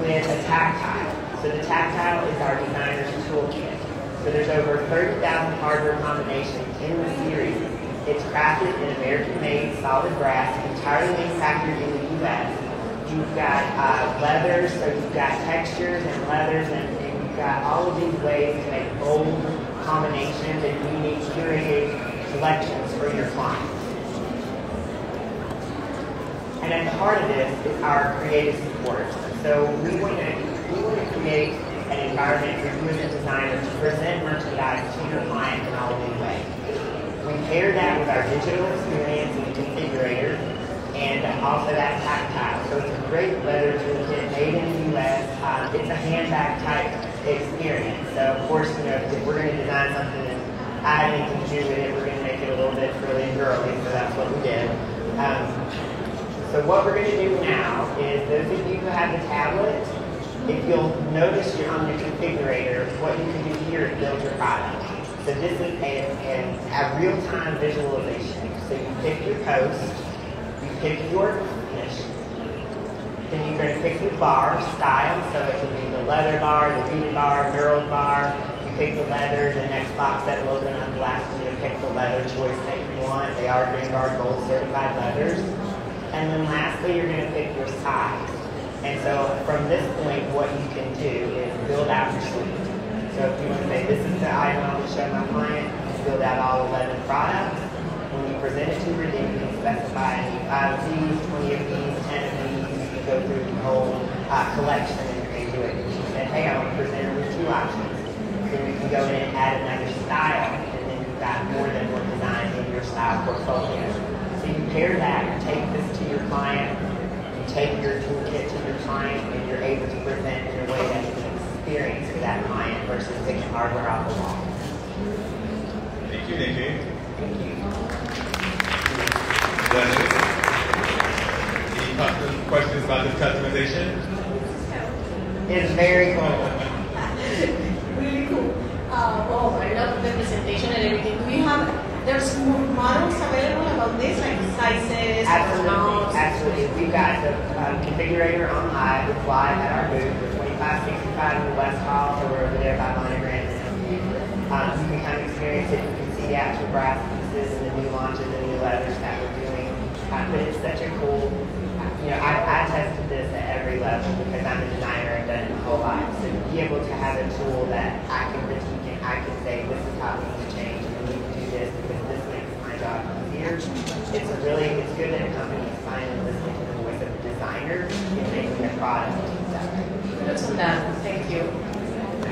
with a tactile. So the tactile is our designer's toolkit. So there's over 30,000 hardware combinations in the series. It's crafted in American-made solid brass, entirely manufactured in the U.S. You've got uh, leathers, so you've got textures and leathers, and, and you've got all of these ways to make bold combinations and unique curated collections for your clients. And at the heart of this is our creative support. So we want to we want to create an environment for a designer to present merchandise to your client in all new ways. We pair that with our digital experience and configurator, and also that tactile. So it's a great leather toolkit made in the U.S. Uh, it's a handbag type experience. So of course, you know, if we're going to design something and I anything to it, we're going to make it a little bit and girly. So that's what we did. Um, so what we're going to do now is those of you who have the tablet, if you'll notice you're on the configurator, what you can do here is build your product. So this is and, a, a real-time visualization. So you pick your post, you pick your finish, then you're going to pick your bar style. So it can be the leather bar, the beaded bar, knurled bar. You pick the leather, the next box that up will ask you pick the leather choice that you want. They are Greenguard Gold certified leathers. And then lastly, you're going to pick your size. And so from this point, what you can do is build out your suite. So if you want to say, this is the item I want to show my client, you build out all 11 products. When you present it to her, then you can specify any 5 of these, 20 of these, 10 of these. You go through the whole uh, collection and do it. And she said, hey, I want to present her with two options. Then we can go in and add another style, and then you've got more than one design in your style portfolio. So you pair that, you take this to your client, you take your toolkit to your client, and you're able to present in a way that's an experience for that client versus picking hardware off the wall. Thank you, Nikki. Thank you. Dennis? Any questions about this customization? It's very cool. really cool. Uh, well, I love the presentation and everything. Do you have, there's more models available about this, like sizes, Absolutely, amounts? absolutely. We've got the um, configurator on live, it's live at our booth. We're 2565 in the West Hall, so we're over there by Monogram. Um, you can come experience it. You can see the actual brass pieces and the new launches and new leathers that we're doing. Uh, but it's such a cool, you know, I, I tested this at every level because I'm a designer and done it my whole life. So to be able to have a tool that I can critique and I can say, this is how we need to change and we need to do this because this makes my job easier. It's really, it's good that is finally listening to the voice of the designer and making their product better. Kudos on that. Thank you.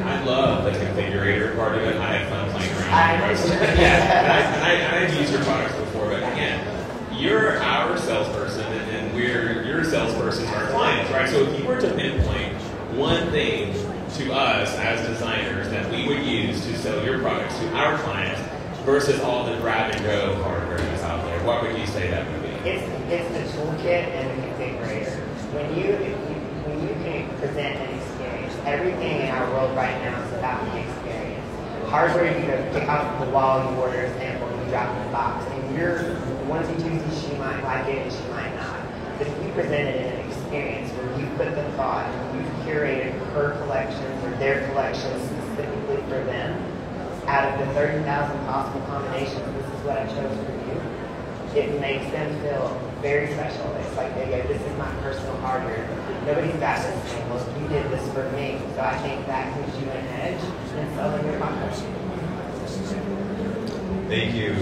I love the configurator part of it. I had fun playing around. I with [laughs] it. yeah, and, I, and, I, and I've used your products before, but again, you're our salesperson, and, and we're your salesperson to our clients, right? So if you were to pinpoint one thing to us as designers that we would use to sell your products to our clients versus all the grab and go hardware that's out there, what would you say that would be? It's, it's the toolkit and the configurator. When you, if you when you can present an experience, everything in our world right now is about the experience. Hardware, you go pick off the wall, you order a sample, you drop in the box, and you're onesie twosie, she might like it and she might not. But if you present it in an experience where you put the thought and you've curated her collections or their collections specifically for them, out of the 30,000 possible combinations, this is what I chose for you it makes them feel very special. It's like they go, this is my personal hardware. Nobody's thing. Well, you did this for me. So I think that gives you an edge in selling your product. Thank you.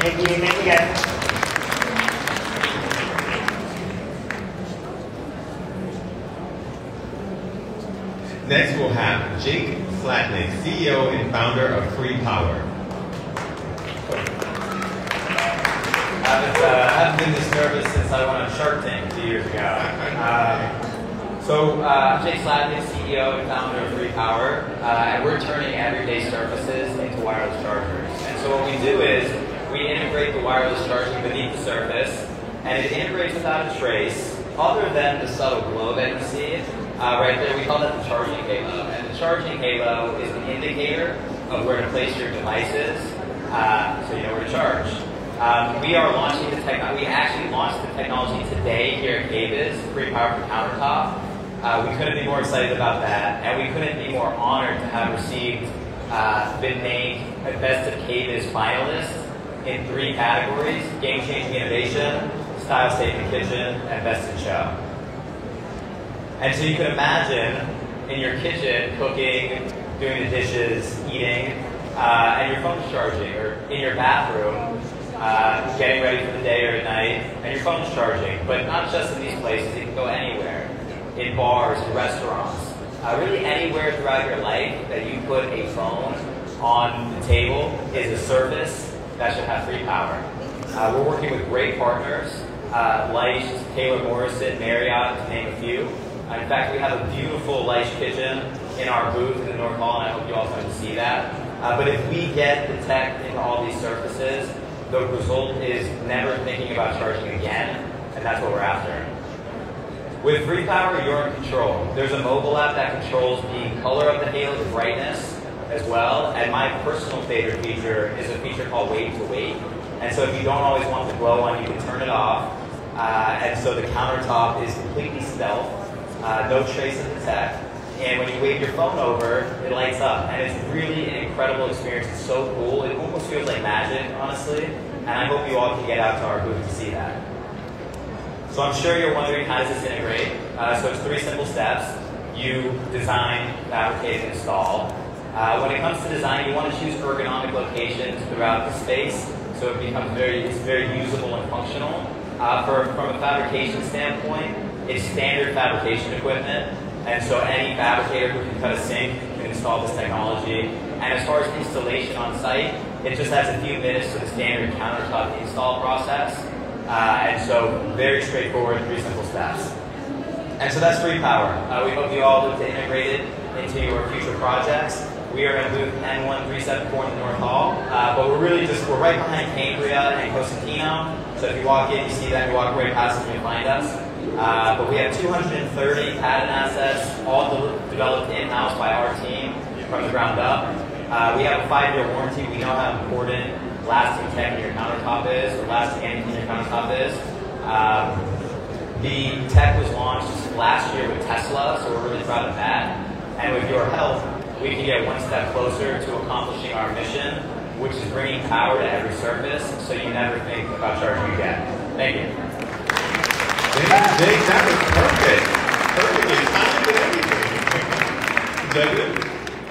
Thank you. Thank you guys. Next, we'll have Jake Slatnick, CEO and founder of FreePower. Haven't, uh, haven't been this nervous since I went on Shark Tank two years ago. Um, so, uh, Jake Slatnick, CEO and founder of FreePower, uh, and we're turning everyday surfaces into wireless chargers. And so what we do is we integrate the wireless charging beneath the surface, and it integrates without a trace, other than the subtle glow that you see uh, right there. We call that the charging halo, and the charging halo is an indicator of where to place your devices, uh, so you know where to charge. Um, we are launching the technology. We actually launched the technology today here at KBIS, FreePower for Countertop. Uh, we couldn't be more excited about that, and we couldn't be more honored to have received, uh, been named a Best of KBIS finalist in three categories: Game-changing innovation, Style Statement Kitchen, and Best in Show. And so you can imagine in your kitchen cooking, doing the dishes, eating, uh, and your phone's charging, or in your bathroom, uh, getting ready for the day or at night, and your phone's charging. But not just in these places, it can go anywhere. In bars, in restaurants, uh, really anywhere throughout your life that you put a phone on the table is a service that should have free power. Uh, we're working with great partners, uh, Leicht, Taylor Morrison, Marriott, to name a few. Uh, in fact, we have a beautiful Leicht kitchen in our booth in the North Hall, and I hope you all come to see that. Uh, but if we get the tech into all these surfaces, the result is never thinking about charging again, and that's what we're after. With FreePower, you're in control. There's a mobile app that controls the color of the halo, the brightness as well, and my personal favorite feature is a feature called Wave to Wake. And so if you don't always want the glow on, you can turn it off. Uh, and so the countertop is completely stealth, uh, no trace of the tech. And when you wave your phone over, it lights up. And it's really an incredible experience. It's so cool. It almost feels like magic, honestly. And I hope you all can get out to our booth to see that. So I'm sure you're wondering how does this integrate? Uh, so it's three simple steps. You design, fabricate, and install. Uh, when it comes to design, you want to choose ergonomic locations throughout the space, so it becomes very, it's very usable and functional. Uh, for, from a fabrication standpoint, it's standard fabrication equipment. And so any fabricator who can cut a sink can install this technology. And as far as installation on site, it just adds a few minutes to the standard countertop install process. Uh, and so very straightforward, three simple steps. And so that's FreePower. Uh, we hope you all look to integrate it into your future projects. We are at booth N1374 in the North Hall, uh, but we're really just, we're right behind Cambria and Cosentino. So if you walk in, you see that, you walk right past us and you find us. Uh, but we have 230 patent assets, all de developed in-house by our team from the ground up. Uh, we have a five-year warranty. We know how important lasting tech in your countertop is, or lasting anything in your countertop is. Um, the tech was launched last year with Tesla, so we're really proud of that. And with your help, we can get one step closer to accomplishing our mission, which is bringing power to every surface so you never think about charging again. Thank you. Jake, that was perfectly timed and everything. Is that good?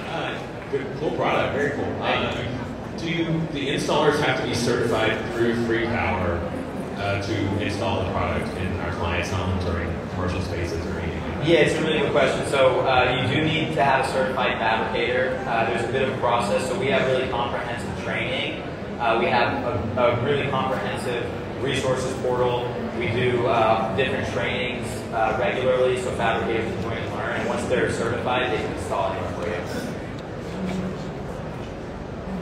Uh, good, cool product, very cool. Uh, do you, the installers have to be certified through FreePower uh, to install the product in our clients' homes or in commercial spaces or anything? Yeah, it's a really good question. So uh, you do need to have a certified fabricator. Uh, there's a bit of a process. So we have really comprehensive training. Uh, we have a, a, really comprehensive resources portal. We do uh, different trainings uh, regularly, so fabricators can learn. And once they're certified, they can install anywhere for you.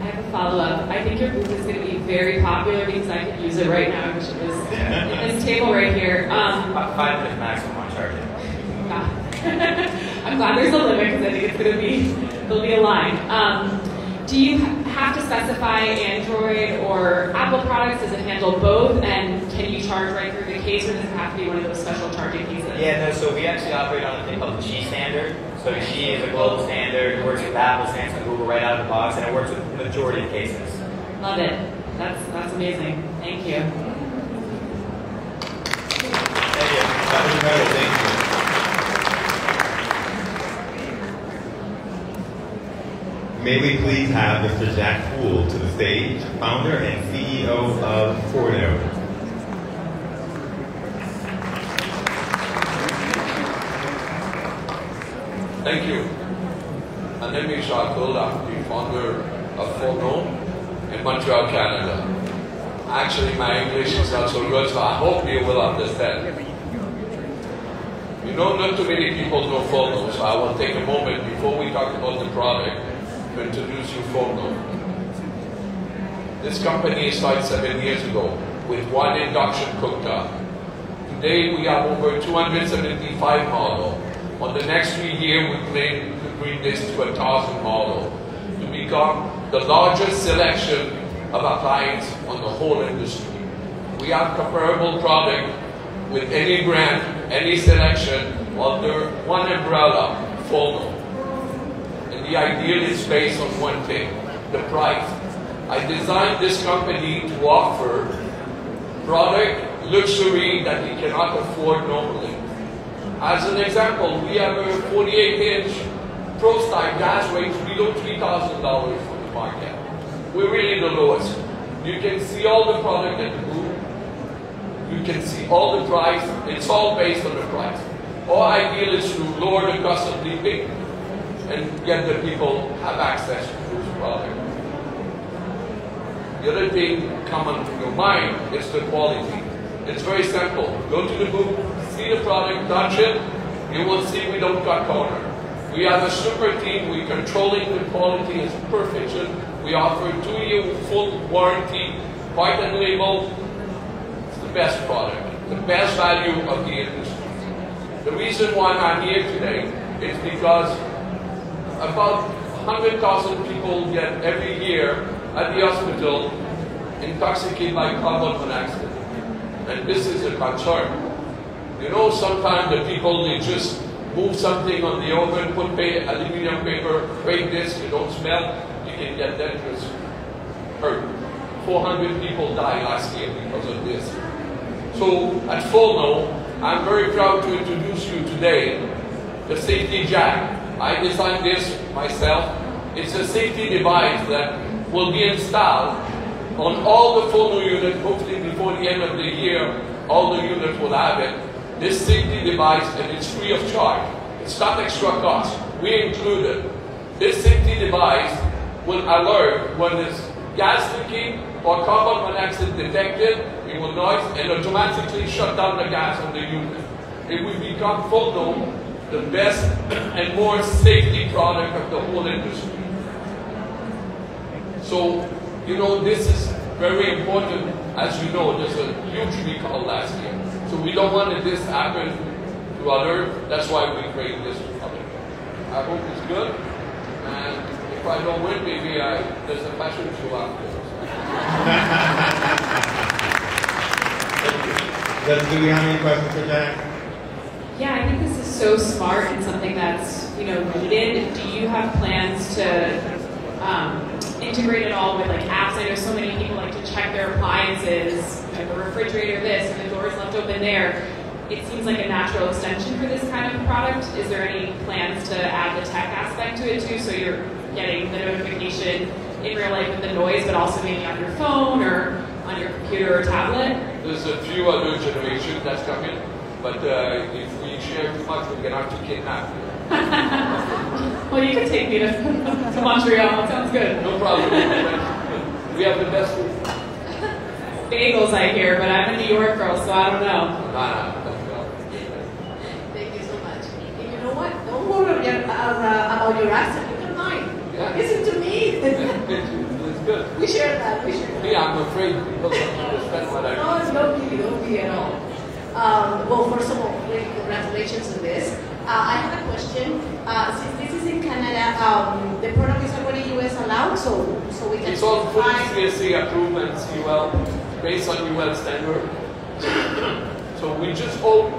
I have a follow-up. I think your booth is going to be very popular because I could use it right now. I wish it was in this table right here. Um, Five minutes maximum on charging. [laughs] I'm glad there's a limit because I think it's going to be there'll be a line. Um, do you have to specify Android or Apple products? Does it handle both? And can you charge right through the case, or does it have to be one of those special charging cases? Yeah, no. So we actually operate on a thing called the Qi standard. So Qi is a global standard. It works with Apple, Samsung, Google right out of the box, and it works with the majority of cases. Love it. That's that's amazing. Thank you. Thank you. That was incredible. Thank you. May we please have Mr. Jack Poole to the stage, founder and CEO of Forno. Thank you. My name is Jacques. I'm the founder of Forno in Montreal, Canada. Actually, my English is not so good, so I hope you will understand. You know, not too many people know Forno, so I will take a moment before we talk about the product to introduce you Forno. This company started seven years ago with one induction cooktop. Today we have over 275 models. On the next three years, we plan to bring this to a thousand models to become the largest selection of appliance on the whole industry. We have comparable product with any brand, any selection under one umbrella, Forno. The ideal is based on one thing, the price. I designed this company to offer product luxury that we cannot afford normally. As an example, we have a 48-inch Pro-Style gas range below $3,000 from the market. We're really the lowest. You can see all the product at the booth. You can see all the price. It's all based on the price. Our ideal is to lower the cost of living and get the people have access to this product. The other thing common to your mind is the quality. It's very simple. Go to the booth, see the product, touch it, you will see we don't cut corner. We have a super team, we're controlling the quality as perfection. We offer two-year full warranty, part and label. It's the best product, the best value of the industry. The reason why I'm here today is because about 100,000 people get every year at the hospital intoxicated by carbon monoxide. And this is a concern. You know, sometimes the people, they just move something on the oven, put paper, aluminum paper, break this, you don't smell, you can get dangerous hurt. 400 people died last year because of this. So at Forno, I'm very proud to introduce you today the safety jack. I designed this myself. It's a safety device that will be installed on all the Forno units, hopefully before the end of the year, all the units will have it. This safety device, and it's free of charge. it's not extra cost. We include it. This safety device will alert when there's gas leaking or carbon monoxide detected, it will noise and automatically shut down the gas on the unit. It will become full the best and more safety product of the whole industry. So, you know, this is very important. As you know, there's a huge recall last year. So we don't want this to happen to other. That's why we created this product. I hope it's good. And if I don't win, maybe I, there's a fashion show afterwards. Does, do we have any questions for Jack? Yeah, I think this is so smart and something that's you know needed. Do you have plans to um, integrate it all with like apps? I know so many people like to check their appliances, you know, the refrigerator this and the door is left open there. It seems like a natural extension for this kind of product. Is there any plans to add the tech aspect to it too, so you're getting the notification in real life with the noise, but also maybe on your phone or on your computer or tablet? There's a few other generations that's coming, but uh, we share too much, we're gonna kidnap. Well, you can take me to, [laughs] to Montreal. That sounds good. No problem. we have the best food. Bagels, I hear, but I'm a New York girl, so I don't know. Nah, nah, Thank you so much. And you know what? Don't worry about, uh, about your accent. You don't mind. Yeah. Listen to me. it's good. we share that. We share that. Me, I'm afraid people don't understand what I do. No, it's no be, no be at all. Um, well, first of all, really congratulations on this. Uh, I have a question. Uh, since this is in Canada, um, the product is already US allowed, so so we can It's all fully CSA approved and CUL, based on UL standard. So we just hope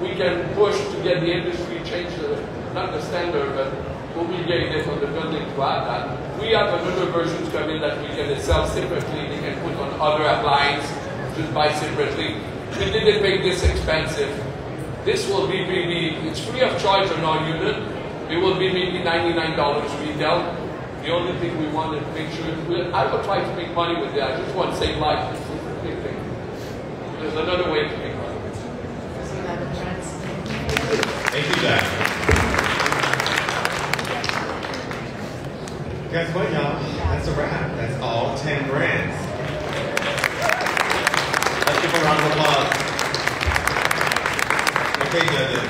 we can push to get the industry change the, not the standard, but obligate it on the building to add that. We have another versions coming that we can sell separately, they can put on other appliances, just buy separately. We didn't make this expensive. This will be maybe, it's free of charge on our unit. It will be maybe $99 retail. The only thing we want to make sure, we- I will try to make money with that. I just want to save life. Is. There's another way to make money. Thank you, Jack. Guess what, y'all? That's a wrap. That's all 10 brands. Let's give a round of applause. Okay, judges.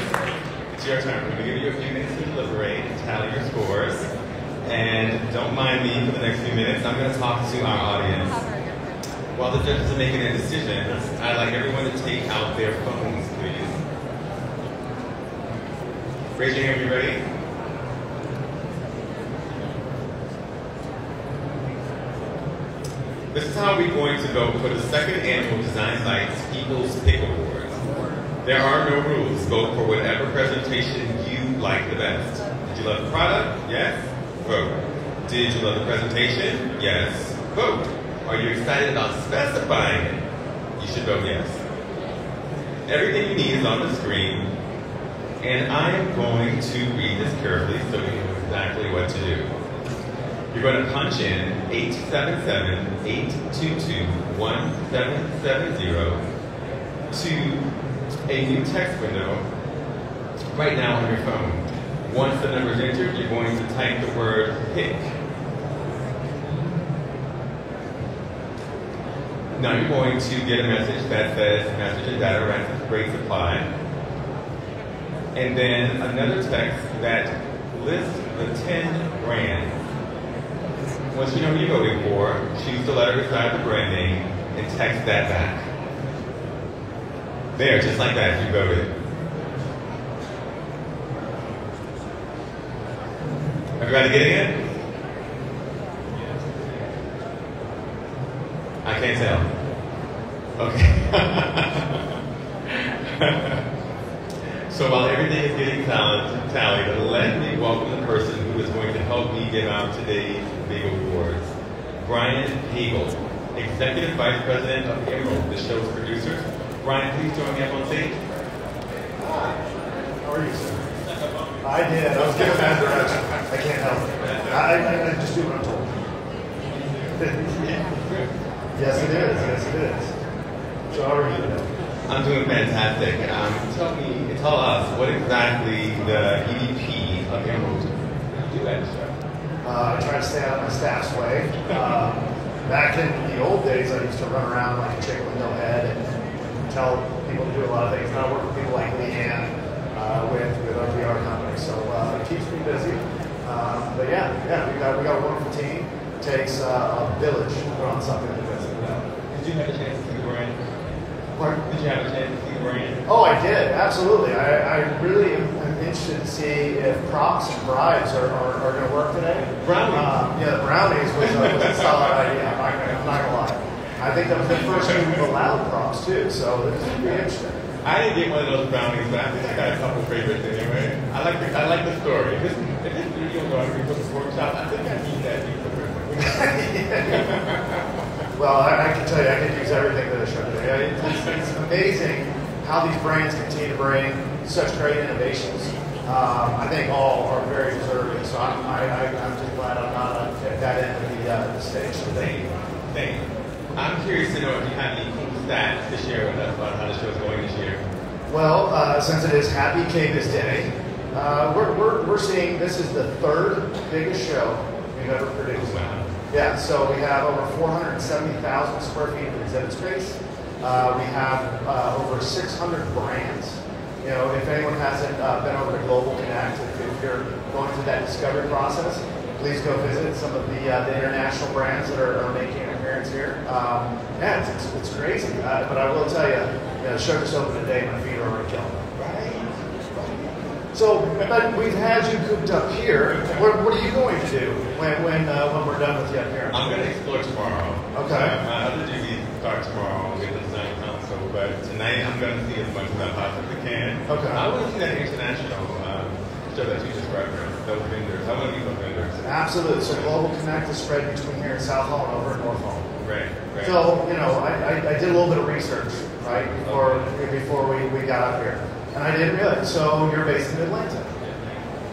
It's your turn. We're going to give you a few minutes to deliberate tally your scores. And don't mind me for the next few minutes. I'm going to talk to our audience. While the judges are making their decisions, I'd like everyone to take out their phones, please. Raise your hand, you ready? This is how we're going to vote for the second annual DesignBites People's Pick Awards. There are no rules. Vote for whatever presentation you like the best. Did you love the product? Yes? Vote. Did you love the presentation? Yes. Vote. Are you excited about specifying it? You should vote yes. Everything you need is on the screen, and I am going to read this carefully so you know exactly what to do. You're going to punch in 877-822-1770 to a new text window right now on your phone. Once the number is entered, you're going to type the word pick. Now you're going to get a message that says message and data rates- rates apply. And then another text that lists the 10 brands. Once you know who you're voting for, choose the letter beside the brand name and text that back. There, just like that, you voted. Everybody getting it? I can't tell. Okay. [laughs] so while everything is getting tallied, let me welcome the person who is going to help me give out today's big awards. Brian Hagel, Executive Vice President of Emerald, the show's producers. Brian, please join me up on stage. How are you, sir? I did. I was given bad direction. I can't help it. I, I, I just do what I'm told. [laughs] yes, it is. Yes, it is. So how are you today? I'm doing fantastic. Um, tell me, tell us what exactly the EVP of Emerald do at the show. Uh, I try to stay out of my staff's way. Um, back in the old days, I used to run around like a chicken with no head and tell people to do a lot of things. Now I work with people like Leanne uh, with, with our PR company. So uh, it keeps me busy. Um, but yeah, yeah, we got, we got a wonderful team. It takes uh, a village to put on something like this. Did you have a chance to see the brand? Pardon? Did you have a chance to see the brand? Oh, I did, absolutely. I, I really am, am interested to see if props and bribes are, are, are going to work today. Brownies. Uh, yeah, the brownies was, a was a solid idea. I'm not, gonna- I'm not going to lie. I think that was the first time we've allowed props too, so this is pretty interesting. I didn't get one of those brownies, but I think I got a couple favorites anyway. I like the I like the story. If this, if this video goes to the workshop, I think I need that [laughs] Well, I, I can tell you, I could use everything that I showed today. It's, it's, it's amazing how these brands continue to bring such great innovations. Um, I think all are very deserving, so I'm, I, I, I'm just glad I'm not at that end of the, uh, the stage. So thank you. Thank you. I'm curious to know if you have any cool stats to share with us about how the show's going this year. Well, uh, since it is Happy KBIS Day, uh, we're, we're, we're seeing this is the third biggest show we've ever produced. Yeah, so we have over 470,000 square feet of exhibit space. Uh, we have uh, over 600 brands. You know, if anyone hasn't uh, been over to Global Connect, if, if you're going through that discovery process, please go visit some of the, uh, the international brands that are, are making appearance here. Um, yeah, it's, it's, it's crazy. Uh, but I will tell you, you know, the show just opened today, my feet are already killing. So, but we've had you cooped up here. What, what are you going to do when when uh, when we're done with you up here? I'm going to explore tomorrow. Okay. Uh, my other duties start tomorrow with the design council, but tonight I'm going to see as much as I possibly can. Okay. I want to see that international um, show that you just referenced, those vendors. I want to meet those vendors. Absolutely. So Global Connect is spread between here in South Hall and over in North Hall. Right, right. So, you know, I, I, I did a little bit of research, right, before before we, we got up here. And I didn't realize. So you're based in Atlanta.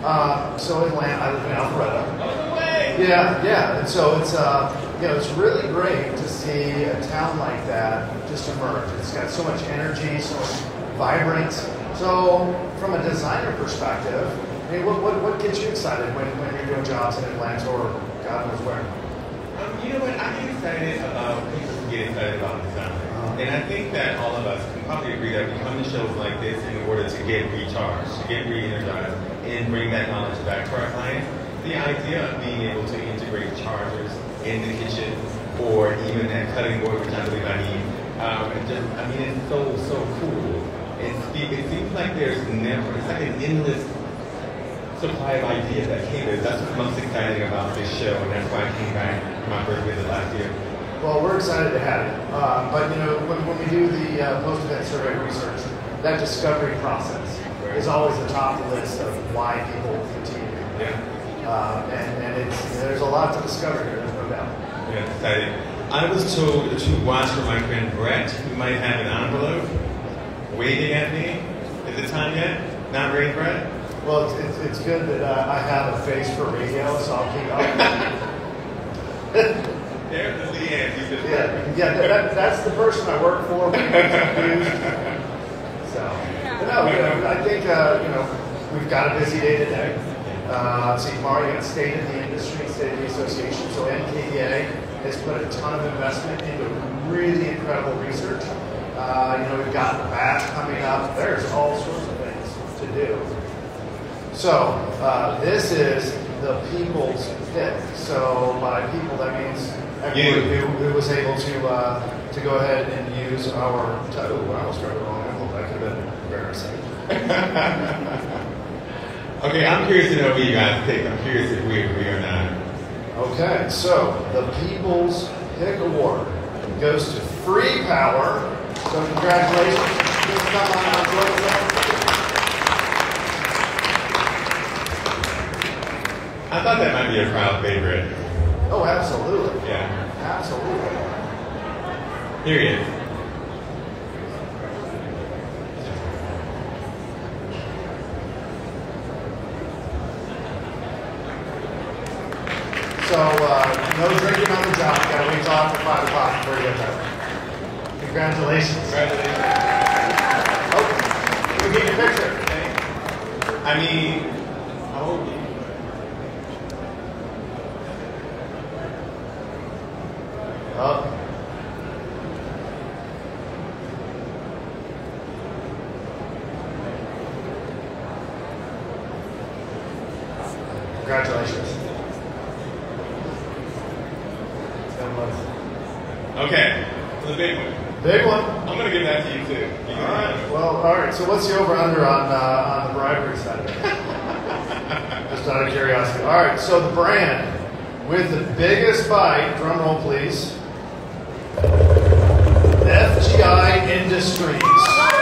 Uh, so Atlanta, I live in Alpharetta. Yeah, yeah. And so it's uh, you know, it's really great to see a town like that just emerge. It's got so much energy, so much vibrant. So from a designer perspective, I mean, what, what, what gets you excited when, when you're doing jobs in Atlanta or God knows where? Um, you know what? I get excited about people get excited about design. And I think that all of us can probably agree that we come to shows like this in order to get recharged, to get re-energized, and bring that knowledge back to our clients. The idea of being able to integrate chargers in the kitchen or even that cutting board, which I believe I need, um, just, I mean, it's so, so cool. It's, it seems like there's never, it's like an endless supply of ideas that came in. That's what's most exciting about this show, and that's why I came back my first visit last year. Well, we're excited to have it. Um, but you know, when, when we do the uh, post-event survey research, that discovery process is always the top of the list of why people continue. Yeah. Uh, and and it's you know, there's a lot to discover here. There's no doubt. Yeah, excited. I was told to watch for my friend Brett, who might have an envelope waving at me. Is it time yet? Not ready, Brett? Well, it's, it's, it's good that uh, I have a face for radio, so I'll keep up. [laughs] There's the Leanne. You just yeah, yeah that, that's the person I work for. So, but no, you know, I think uh, you know we've got a busy day today. Uh, see, tomorrow you got State of the Industry, State of the Association. So NKBA has put a ton of investment into really incredible research. Uh, you know, we've got the bash coming up. There's all sorts of things to do. So uh, this is the people's pick. So by people, that means everyone who, who was able to uh, to go ahead and use our. Oh, I almost the wrong envelope. That could have been embarrassing. [laughs] Okay, I'm curious to know who you guys pick. I'm curious if we agree or not. Okay, so the People's Pick Award goes to FreePower. So congratulations. Come on out, join us. I thought that might be a crowd favorite. Oh, absolutely. Yeah. Absolutely. Here he is. So, uh, no drinking on the job. Got to wait till after 5 o'clock before you get there. Congratulations. Congratulations. Oh, we need a picture. I mean, Congratulations. Okay, for the big one. Big one. I'm going to give that to you, too. You all right. Well, all right. So what's the over-under on, uh, on the bribery side? [laughs] Just out of curiosity. All right, so the brand with the biggest bite, drum roll, please, FGI Industries.